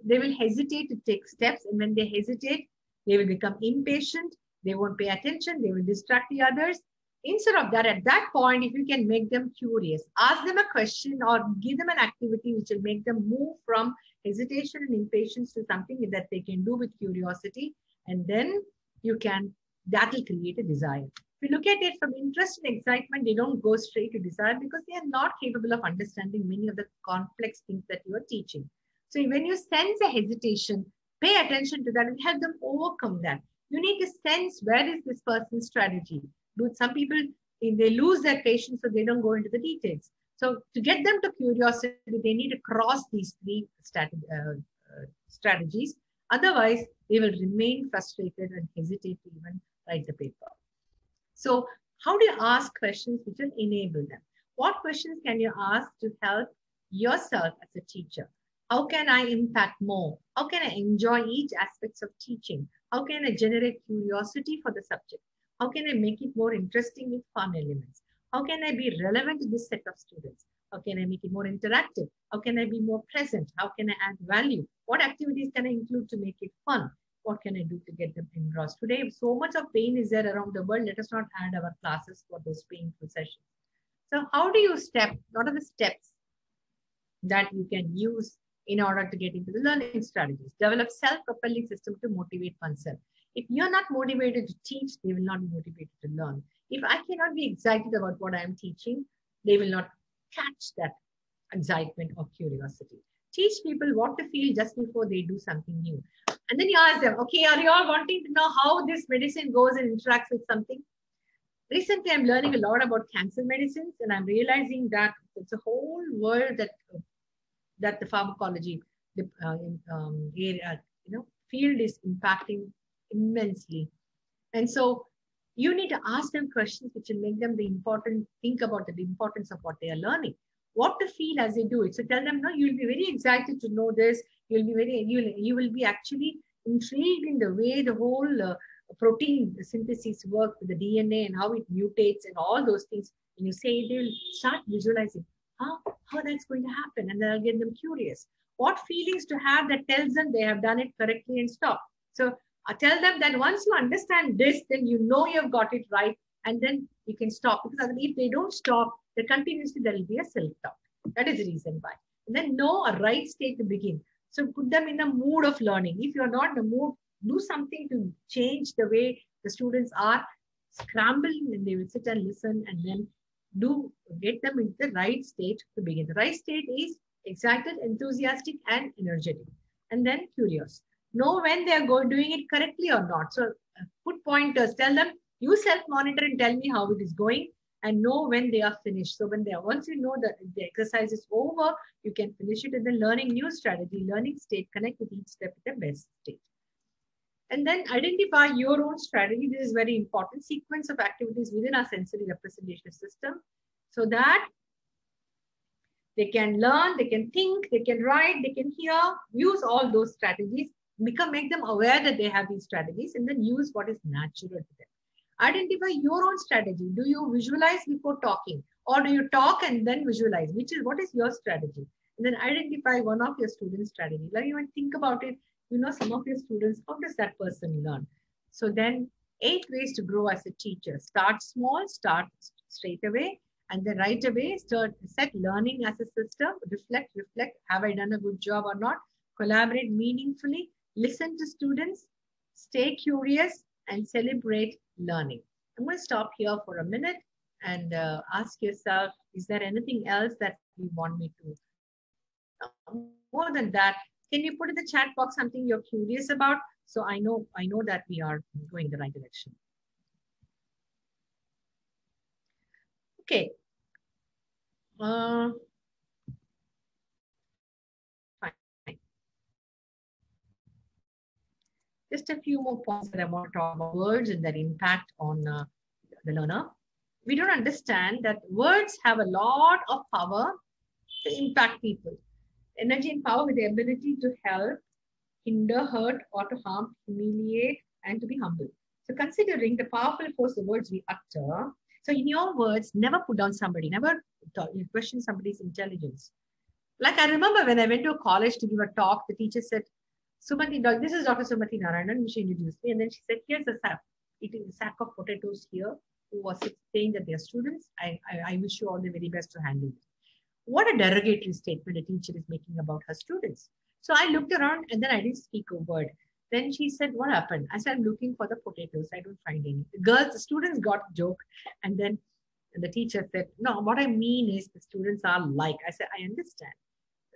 they will hesitate to take steps. And when they hesitate, they will become impatient. They won't pay attention. They will distract the others. Instead of that, at that point, if you can make them curious, ask them a question or give them an activity which will make them move from hesitation and impatience to something that they can do with curiosity. And then you can, that will create a desire. If you look at it from interest and excitement, they don't go straight to desire because they are not capable of understanding many of the complex things that you are teaching. So when you sense a hesitation, pay attention to that and help them overcome that. You need to sense where is this person's strategy. Do some people they lose their patience, so they don't go into the details. So to get them to curiosity, they need to cross these three uh, uh, strategies. Otherwise, they will remain frustrated and hesitate to even write the paper. So how do you ask questions which will enable them? What questions can you ask to help yourself as a teacher? How can I impact more? How can I enjoy each aspects of teaching? How can I generate curiosity for the subject? How can I make it more interesting with fun elements? How can I be relevant to this set of students? How can I make it more interactive? How can I be more present? How can I add value? What activities can I include to make it fun? What can I do to get them engrossed? Today, so much of pain is there around the world. Let us not add our classes for those painful sessions. So how do you step, what are the steps that you can use in order to get into the learning strategies? Develop self-propelling system to motivate oneself. If you're not motivated to teach, they will not be motivated to learn. If I cannot be excited about what I'm teaching, they will not catch that excitement or curiosity. Teach people what to feel just before they do something new. And then you ask them, okay, are you all wanting to know how this medicine goes and interacts with something? Recently, I'm learning a lot about cancer medicines, and I'm realizing that it's a whole world that that the pharmacology the, uh, um, area, you know, field is impacting immensely. And so you need to ask them questions which will make them the important, think about the importance of what they are learning, what to feel as they do it. So tell them, no, you'll be very excited to know this you'll be very you'll, you will be actually intrigued in the way the whole uh, protein synthesis work with the DNA and how it mutates and all those things. And you say they will start visualizing how, how that's going to happen and they'll get them curious. What feelings to have that tells them they have done it correctly and stop. So I tell them that once you understand this, then you know you've got it right and then you can stop. Because if they don't stop, then continuously there will be a self-talk. That is the reason why. And then know a right state to begin. So put them in a mood of learning. If you're not in the mood, do something to change the way the students are. Scramble and they will sit and listen and then do get them into the right state to begin. The right state is excited, enthusiastic, and energetic. And then curious. Know when they are going doing it correctly or not. So uh, put pointers, tell them, you self-monitor and tell me how it is going and know when they are finished. So when they are, once you know that the exercise is over, you can finish it and then learning new strategy, learning state, connect with each step with the best state. And then identify your own strategy. This is very important. Sequence of activities within our sensory representation system so that they can learn, they can think, they can write, they can hear, use all those strategies, become, make them aware that they have these strategies and then use what is natural to them. Identify your own strategy. Do you visualize before talking or do you talk and then visualize? Which is what is your strategy? And then identify one of your students' strategy. Like even think about it. You know, some of your students, how does that person learn? So then eight ways to grow as a teacher. Start small, start straight away, and then right away start set learning as a system. Reflect, reflect. Have I done a good job or not? Collaborate meaningfully. Listen to students. stay curious, and celebrate learning. I'm going to stop here for a minute and uh, ask yourself, is there anything else that you want me to? More than that, can you put in the chat box something you're curious about? So I know, I know that we are going the right direction. Okay. Uh, fine. Just a few more points that I want to talk about words and their impact on uh, the learner. We don't understand that words have a lot of power to impact people. Energy and power with the ability to help, hinder, hurt, or to harm, humiliate, and to be humble. So considering the powerful force the words we utter, so in your words, never put down somebody, never question somebody's intelligence. Like I remember when I went to a college to give a talk, the teacher said, Sumathi, this is Dr. Sumathi Narayanan, she introduced me. And then she said, here's a sack, eating a sack of potatoes here, who was saying that they're students. I, I, I wish you all the very best to handle it. What a derogatory statement a teacher is making about her students. So I looked around and then I didn't speak a word. Then she said, What happened? I said, I'm looking for the potatoes. I don't find any. The girls, the students got joke. And then the teacher said, No, what I mean is the students are like. I said, I understand.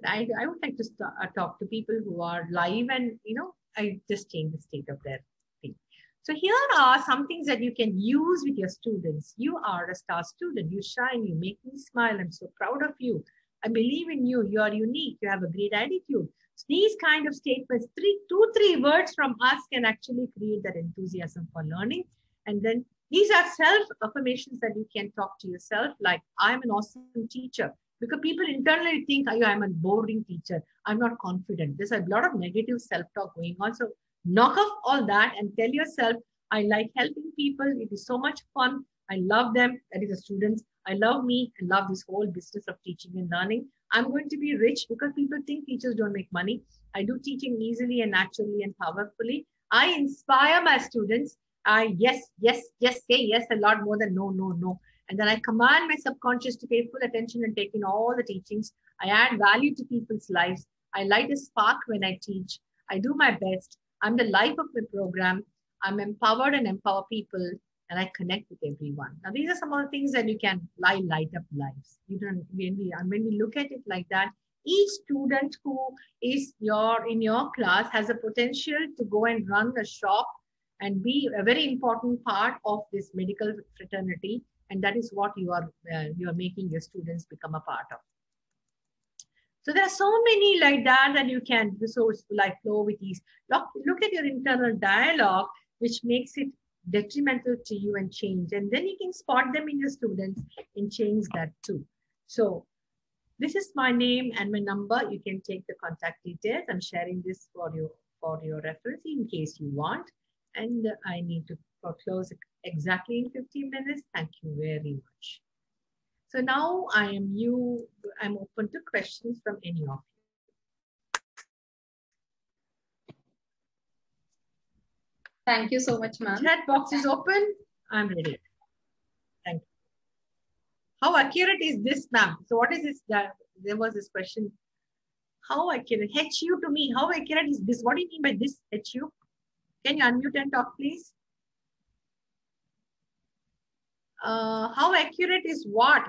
I, I would like to start, uh, talk to people who are live and, you know, I just change the state of their thing. So here are some things that you can use with your students. You are a star student. You shine. You make me smile. I'm so proud of you. I believe in you. You are unique. You have a great attitude. So these kind of statements, three, two, three words from us can actually create that enthusiasm for learning. And then these are self affirmations that you can talk to yourself, like I'm an awesome teacher. Because people internally think, I'm a boring teacher. I'm not confident. There's a lot of negative self talk going on. So knock off all that and tell yourself, I like helping people. It is so much fun. I love them. That is the students. I love me I love this whole business of teaching and learning. I'm going to be rich because people think teachers don't make money. I do teaching easily and naturally and powerfully. I inspire my students. I yes, yes, yes, say yes a lot more than no, no, no. And then I command my subconscious to pay full attention and take in all the teachings. I add value to people's lives. I light a spark when I teach. I do my best. I'm the life of the program. I'm empowered and empower people and I connect with everyone. Now, these are some of the things that you can light, light up lives. You don't, when we, and when we look at it like that, each student who is your in your class has a potential to go and run a shop and be a very important part of this medical fraternity. And that is what you are uh, you are making your students become a part of. So there are so many like that that you can resource like flow with these. Look, look at your internal dialogue, which makes it detrimental to you and change. And then you can spot them in your students and change that too. So this is my name and my number. You can take the contact details. I'm sharing this for you for your reference in case you want. And I need to close exactly in 15 minutes. Thank you very much. So now I am you, I'm open to questions from any of you. Thank you so much, ma'am. Chat box is open. I'm ready. Thank you. How accurate is this, ma'am? So what is this? There was this question. How accurate? HU to me. How accurate is this? What do you mean by this HU? Can you unmute and talk, please? Uh, how accurate is what?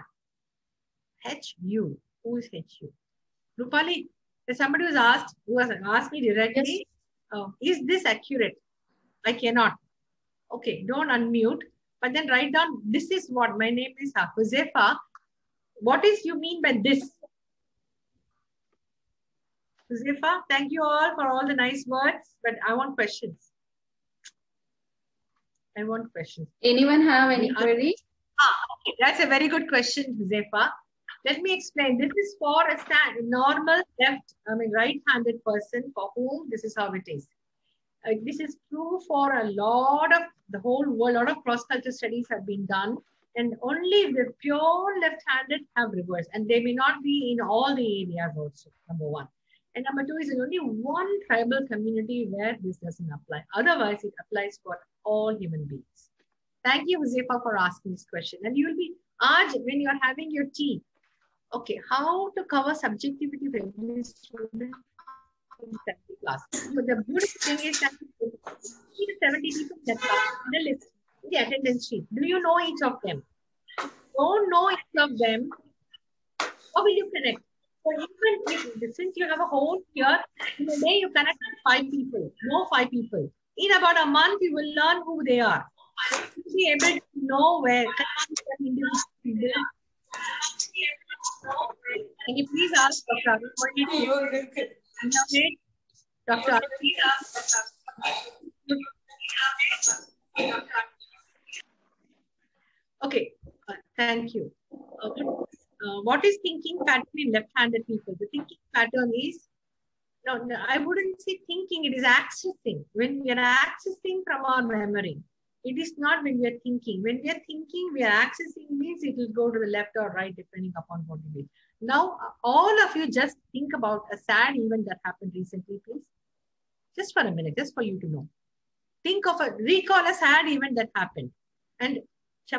HU. Who is HU? Rupali, somebody was asked, who has asked me directly, yes. uh, is this accurate? I cannot. Okay, don't unmute. But then write down, this is what my name is Josefa. What is you mean by this? Josefa, thank you all for all the nice words, but I want questions. I want questions. Anyone have any query? Ah, okay. That's a very good question, Josefa. Let me explain. This is for a stand, normal left, I mean right-handed person for whom this is how it is uh, this is true for a lot of the whole world. A lot of cross-culture studies have been done, and only the pure left-handed have reversed. and they may not be in all the areas also. Number one, and number two is only one tribal community where this doesn't apply. Otherwise, it applies for all human beings. Thank you, Josefa, for asking this question. And you will be asked when you are having your tea. Okay, how to cover subjectivity for every student? in 70 class. But the beautiful thing is that 70 people that class in the list, the attendance sheet. Do you know each of them? Don't know each of them. How will you connect? So even since you have a whole year, in a day you connect with five people, no five people. In about a month, you will learn who they are. You'll be able to know where. Can you please ask Dr. Arun what did you? Dr. Arun? Okay, uh, thank you. Uh, uh, what is thinking pattern in left-handed people? The thinking pattern is, no, no, I wouldn't say thinking, it is accessing. When we are accessing from our memory, it is not when we are thinking. When we are thinking, we are accessing means it will go to the left or right depending upon what it is. Now, all of you just think about a sad event that happened recently, please. Just for a minute, just for you to know. Think of a, recall a sad event that happened. And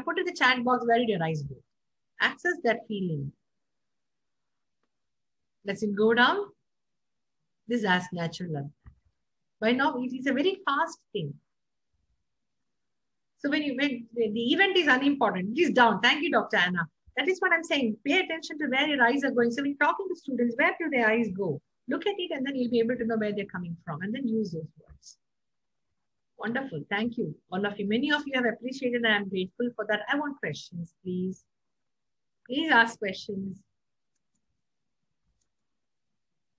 put in the chat box, where did your eyes go? Access that feeling. It go down? This is as natural as By now, it is a very fast thing. So when you when the event is unimportant, it is down. Thank you, Dr. Anna. That is what I'm saying. Pay attention to where your eyes are going. So when talking to students, where do their eyes go? Look at it and then you'll be able to know where they're coming from and then use those words. Wonderful. Thank you. All of you. Many of you have appreciated and I'm grateful for that. I want questions, please. Please ask questions.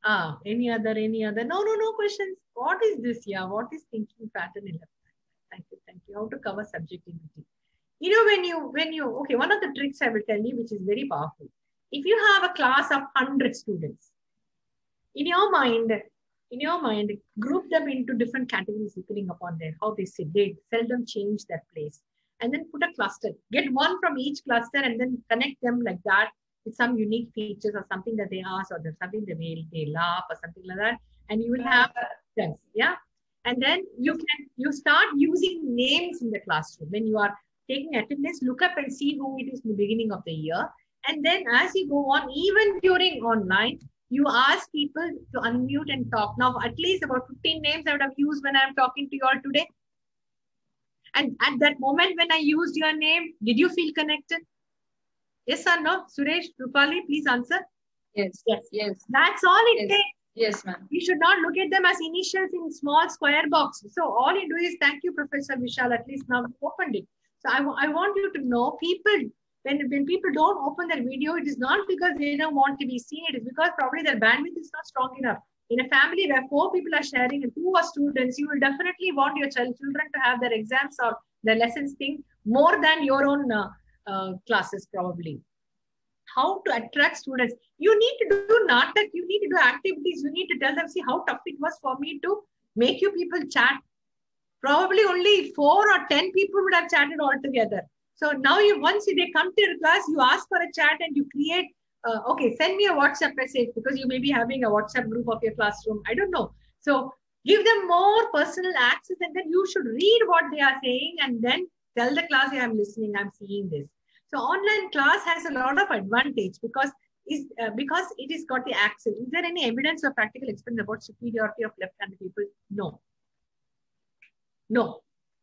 Ah, any other, any other? No, no, no questions. What is this Yeah, What is thinking pattern in Thank you, thank you. How to cover subjectivity. You know, when you, when you, okay, one of the tricks I will tell you, which is very powerful. If you have a class of 100 students, in your mind, in your mind, group them into different categories depending upon their how they sit. They seldom change their place. And then put a cluster. Get one from each cluster and then connect them like that with some unique features or something that they ask or there's something that they, they laugh or something like that. And you will have sense. Yeah. And then you can you start using names in the classroom. When you are taking attendance, look up and see who it is in the beginning of the year. And then as you go on, even during online, you ask people to unmute and talk. Now, at least about 15 names I would have used when I'm talking to you all today. And at that moment when I used your name, did you feel connected? Yes or no? Suresh, Rupali, please answer. Yes. Yes. Yes. That's all it yes. takes. Yes, ma'am. You should not look at them as initials in small square box. So all you do is thank you, Professor Vishal. At least now opened it. So I, I want you to know people when, when people don't open their video, it is not because they don't want to be seen. It is because probably their bandwidth is not strong enough. In a family where four people are sharing and two are students, you will definitely want your child, children to have their exams or their lessons thing more than your own uh, uh, classes probably. How to attract students. You need to do natak, you need to do activities, you need to tell them, see how tough it was for me to make you people chat. Probably only four or 10 people would have chatted all together so now you once they come to your class, you ask for a chat and you create, uh, okay, send me a WhatsApp message because you may be having a WhatsApp group of your classroom. I don't know. So give them more personal access and then you should read what they are saying and then tell the class, hey, I'm listening, I'm seeing this. So online class has a lot of advantage because is uh, because it has got the access. Is there any evidence or practical experience about superiority of left-handed people? No. No.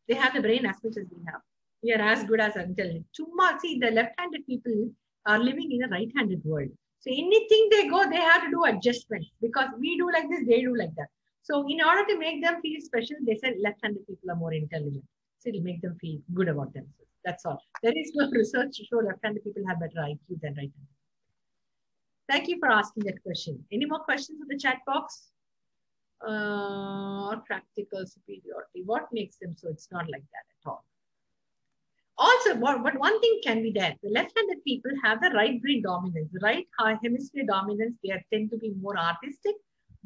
They have the brain as much as we have we are as good as intelligent. Chumma, see, the left-handed people are living in a right-handed world. So anything they go, they have to do adjustment because we do like this, they do like that. So in order to make them feel special, they said left-handed people are more intelligent. So it'll make them feel good about themselves. That's all. There is no [laughs] research to show left-handed people have better IQ than right-handed. Thank you for asking that question. Any more questions in the chat box? Uh, practical superiority. What makes them so it's not like that? Also, but one thing can be there. The left-handed people have the right brain dominance. The right hemisphere dominance, they tend to be more artistic,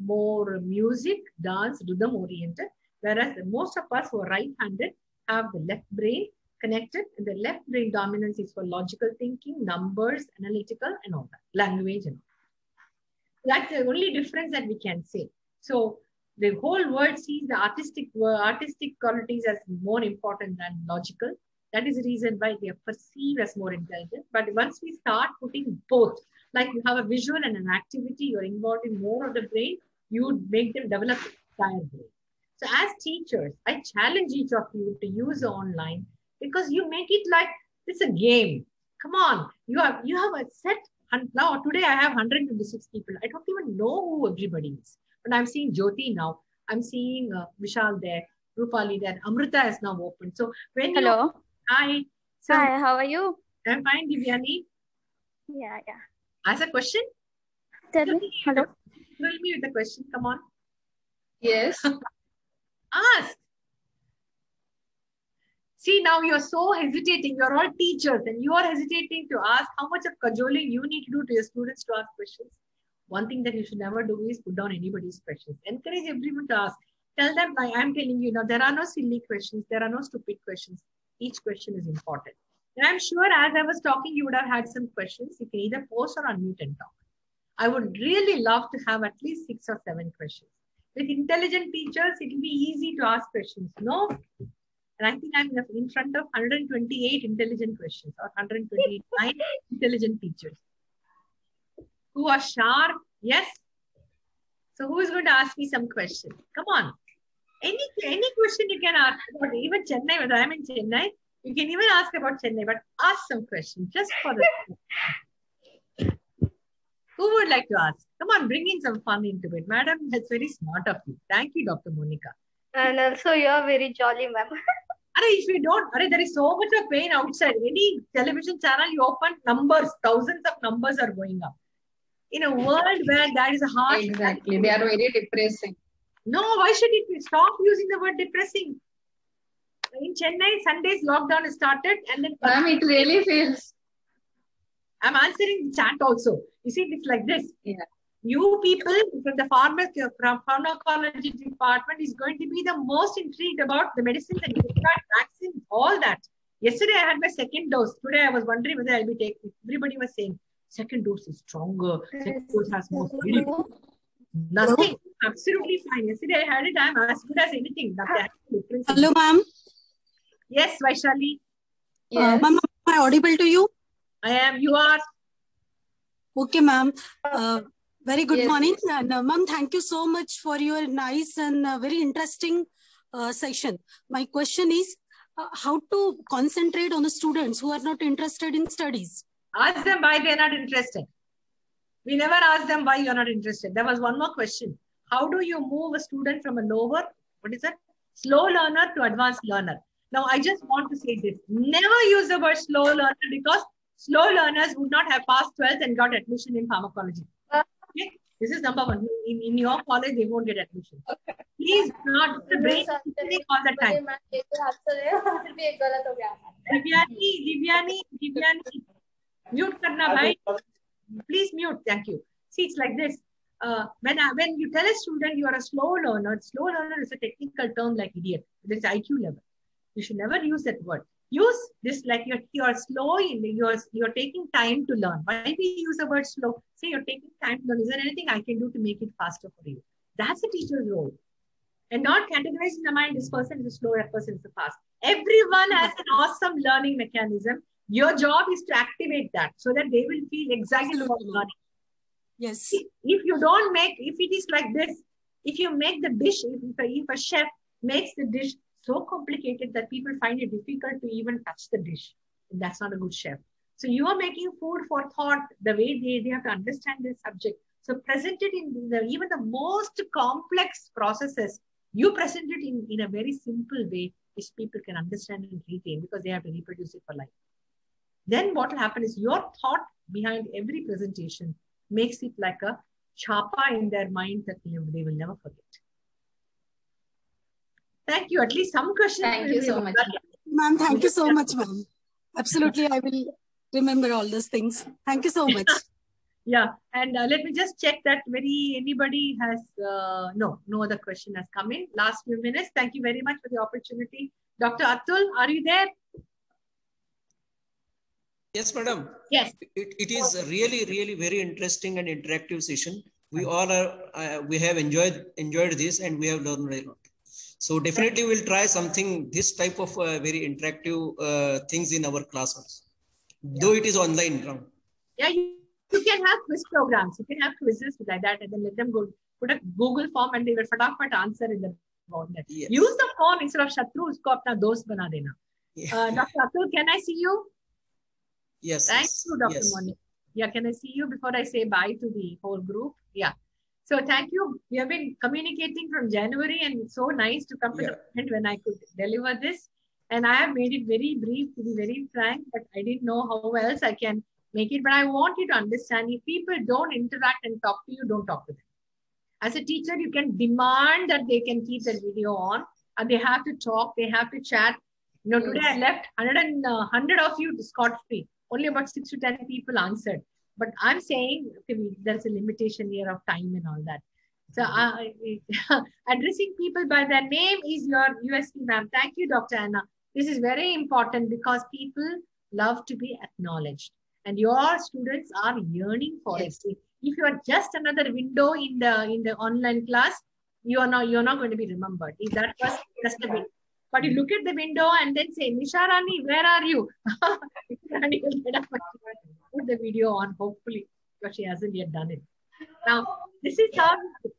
more music, dance, rhythm oriented. Whereas most of us who are right-handed have the left brain connected and the left brain dominance is for logical thinking, numbers, analytical and all that, language and all. That's the only difference that we can say. So the whole world sees the artistic artistic qualities as more important than logical that is the reason why they are perceived as more intelligent. But once we start putting both, like you have a visual and an activity, you're involved in more of the brain, you make them develop entire brain. So as teachers, I challenge each of you to use online because you make it like it's a game. Come on, you have you have a set. And now today I have 126 people. I don't even know who everybody is. But I'm seeing Jyoti now. I'm seeing uh, Vishal there, Rupali there. Amrita is now open. So when you Hello. Hi, so Hi, how are you? I'm fine, Divyani. Yeah, yeah. Ask a question. Tell me. Hello. Fill me with the question. Come on. Yes. [laughs] Ask. See, now you're so hesitating. You're all teachers and you are hesitating to ask how much of cajoling you need to do to your students to ask questions. One thing that you should never do is put down anybody's questions. Encourage everyone to ask. Tell them, I'm telling you, now there are no silly questions, there are no stupid questions. Each question is important. And I'm sure as I was talking, you would have had some questions. You can either post or unmute and talk. I would really love to have at least six or seven questions. With intelligent teachers, it will be easy to ask questions. No? And I think I'm in front of 128 intelligent questions or 129 intelligent teachers who are sharp. Yes? So who is going to ask me some questions? Come on. Any any question you can ask about even Chennai, whether I'm in Chennai, you can even ask about Chennai, but ask some question just for the Who would like to ask? Come on, bring in some fun into it. Madam, that's very smart of you. Thank you, Dr. Monica. And also, you are very jolly, ma'am. Are if you don't, are there is so much of pain outside. Any television channel you open, numbers, thousands of numbers are going up. In a world where that is a harsh. Exactly. They are very depressing. No, why should it be? Stop using the word depressing. In Chennai, Sundays lockdown started, and then Ma'am, it really feels. I'm answering the chat also. You see, it's like this. Yeah. You people from the pharma, from pharmacology department is going to be the most intrigued about the medicines and vaccines, all that. Yesterday I had my second dose. Today I was wondering whether I'll be taking. Everybody was saying second dose is stronger. Second dose has more. Speed." Nothing. Absolutely fine. Yesterday I had it. I'm as good as anything. Hello, ma'am. Yes, Vaishali. Uh, ma'am, am I audible to you? I am. You are. Okay, ma'am. Uh, very good Yes, morning. And, uh, ma'am, thank you so much for your nice and uh, very interesting uh, session. My question is uh, how to concentrate on the students who are not interested in studies. Ask them why they're not interested. We never ask them why you're not interested. There was one more question. How do you move a student from a lower, what is it? Slow learner to advanced learner. Now, I just want to say this. Never use the word slow learner because slow learners would not have passed 12th and got admission in pharmacology. Okay? This is number one. In, in your college, they won't get admission. Please not the brain all the time. Divyani, Divyani, Divyani, mute karna bhai. Please mute. Thank you. See, it's like this. Uh, when I, when you tell a student you are a slow learner, slow learner is a technical term like idiot. It's IQ level. You should never use that word. Use this like you're you're slow you're you're taking time to learn. Why do we use the word slow? Say you're taking time to learn. Is there anything I can do to make it faster for you? That's a teacher's role. And not categorize in the mind this person is a slow, that person is fast. Everyone has an awesome learning mechanism. Your job is to activate that so that they will feel exactly what you're learning. Yes. If you don't make, if it is like this, if you make the dish, if, if, a, if a chef makes the dish so complicated that people find it difficult to even touch the dish, that's not a good chef. So you are making food for thought, the way they, they have to understand this subject. So present it in the, even the most complex processes, you present it in, in a very simple way, which people can understand and retain because they have to reproduce it for life. Then what will happen is your thought behind every presentation makes it like a chapa in their mind that they, they will never forget. Thank you. At least some questions. Thank you so much. Ma'am, thank you so much, ma'am. Absolutely, I will remember all those things. Thank you so much. [laughs] Yeah, and uh, let me just check that very anybody has uh, no no other question has come in last few minutes. Thank you very much for the opportunity, Dr. Atul. Are you there? Yes, madam. Yes. It, it is a really, really very interesting and interactive session. We all are, uh, we have enjoyed enjoyed this and we have learned a lot. So definitely we'll try something, this type of uh, very interactive uh, things in our class also. Though it is online. Yeah, you, you can have quiz programs. You can have quizzes like that, and then let them go put a Google form and they will fatapat answer in the that. Yes. Use the form instead of Shatru, usko apna dost bana dena. Yeah. Uh, Dr. Atul, can I see you? Yes. Thank yes, you, Dr. yes. Moni. Yeah, can I see you before I say bye to the whole group? Yeah. So thank you. We have been communicating from January and it's so nice to come to Yeah. the point when I could deliver this. And I have made it very brief to be very frank, but I didn't know how else I can make it. But I want you to understand if people don't interact and talk to you, don't talk to them. As a teacher, you can demand that they can keep the video on and they have to talk, they have to chat. You know, today I left 100, and, uh, 100 of you scot free. Only about six to 10 people answered. But I'm saying okay, there's a limitation here of time and all that. So I mm-hmm. uh, [laughs] addressing people by their name is your USP, ma'am. Thank you, Dr. Anna. This is very important because people love to be acknowledged. And your students are yearning for Yes. it. If you are just another window in the in the online class, you are not you're not going to be remembered. If that was just a window. But you look at the window and then say, Nisha Rani, where are you? [laughs] Rani will get up and put the video on, hopefully, because she hasn't yet done it. Now, this is how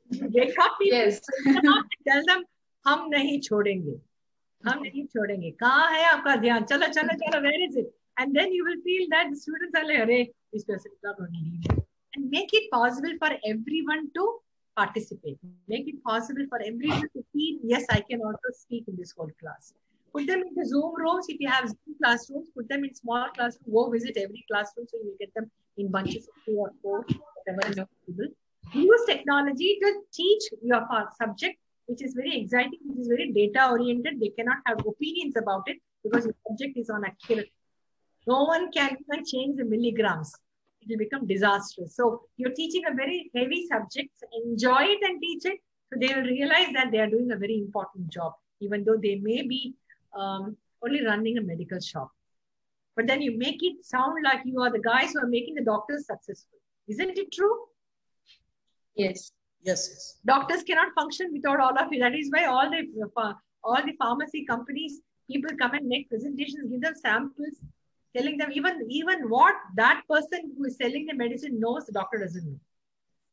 you wake up people Yes. tell them हम नहीं छोड़ेंगे हम नहीं छोड़ेंगे कहाँ है आपका ध्यान चलो चलो चलो where is it and then you will feel that the students are like अरे this person is not going to leave and make it possible for everyone to participate make it possible for everyone to feel yes I can also speak in this whole class put them in the Zoom rooms if you have Zoom classrooms put them in small classrooms go visit every classroom so you get them in bunches of two or four whatever is possible use technology to teach your subject, which is very exciting, which is very data oriented. They cannot have opinions about it because the subject is on accurate. No one can even change the milligrams. It will become disastrous. So you're teaching a very heavy subject. Enjoy it and teach it. So they will realize that they are doing a very important job, even though they may be um, only running a medical shop. But then you make it sound like you are the guys who are making the doctors successful. Isn't it true? Yes. Yes, yes. doctors cannot function without all of you. That is why all the uh, all the pharmacy companies, people come and make presentations, give them samples, telling them even even what that person who is selling the medicine knows, the doctor doesn't know.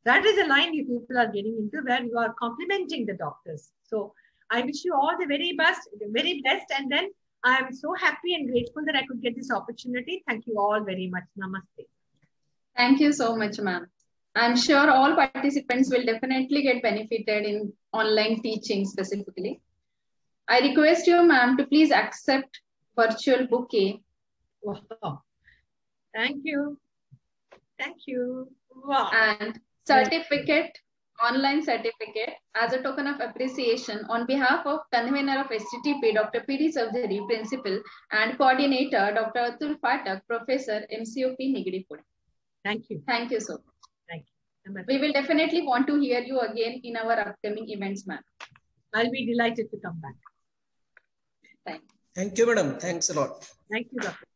That is a line you people are getting into where you are complimenting the doctors. So I wish you all the very best, the very best, and then I am so happy and grateful that I could get this opportunity. Thank you all very much. Namaste. Thank you so much, ma'am. I'm sure all participants will definitely get benefited in online teaching specifically. I request you, ma'am, to please accept virtual bouquet. Wow. Thank you. Thank you. Wow. and certificate, online certificate as a token of appreciation on behalf of convener of STTP, Dr. PD Chaudhari, Principal, and Coordinator, Dr. Atul Phatak, Professor, MCOP, Nigdi Pune. Thank you. Thank you so much. Namaste. We will definitely want to hear you again in our upcoming events, ma'am. I'll be delighted to come back. Thank, Thank you, madam. Thanks a lot. Thank you, Doctor.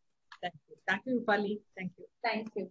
Thank you. Thank you, Pali. Thank you. thank you.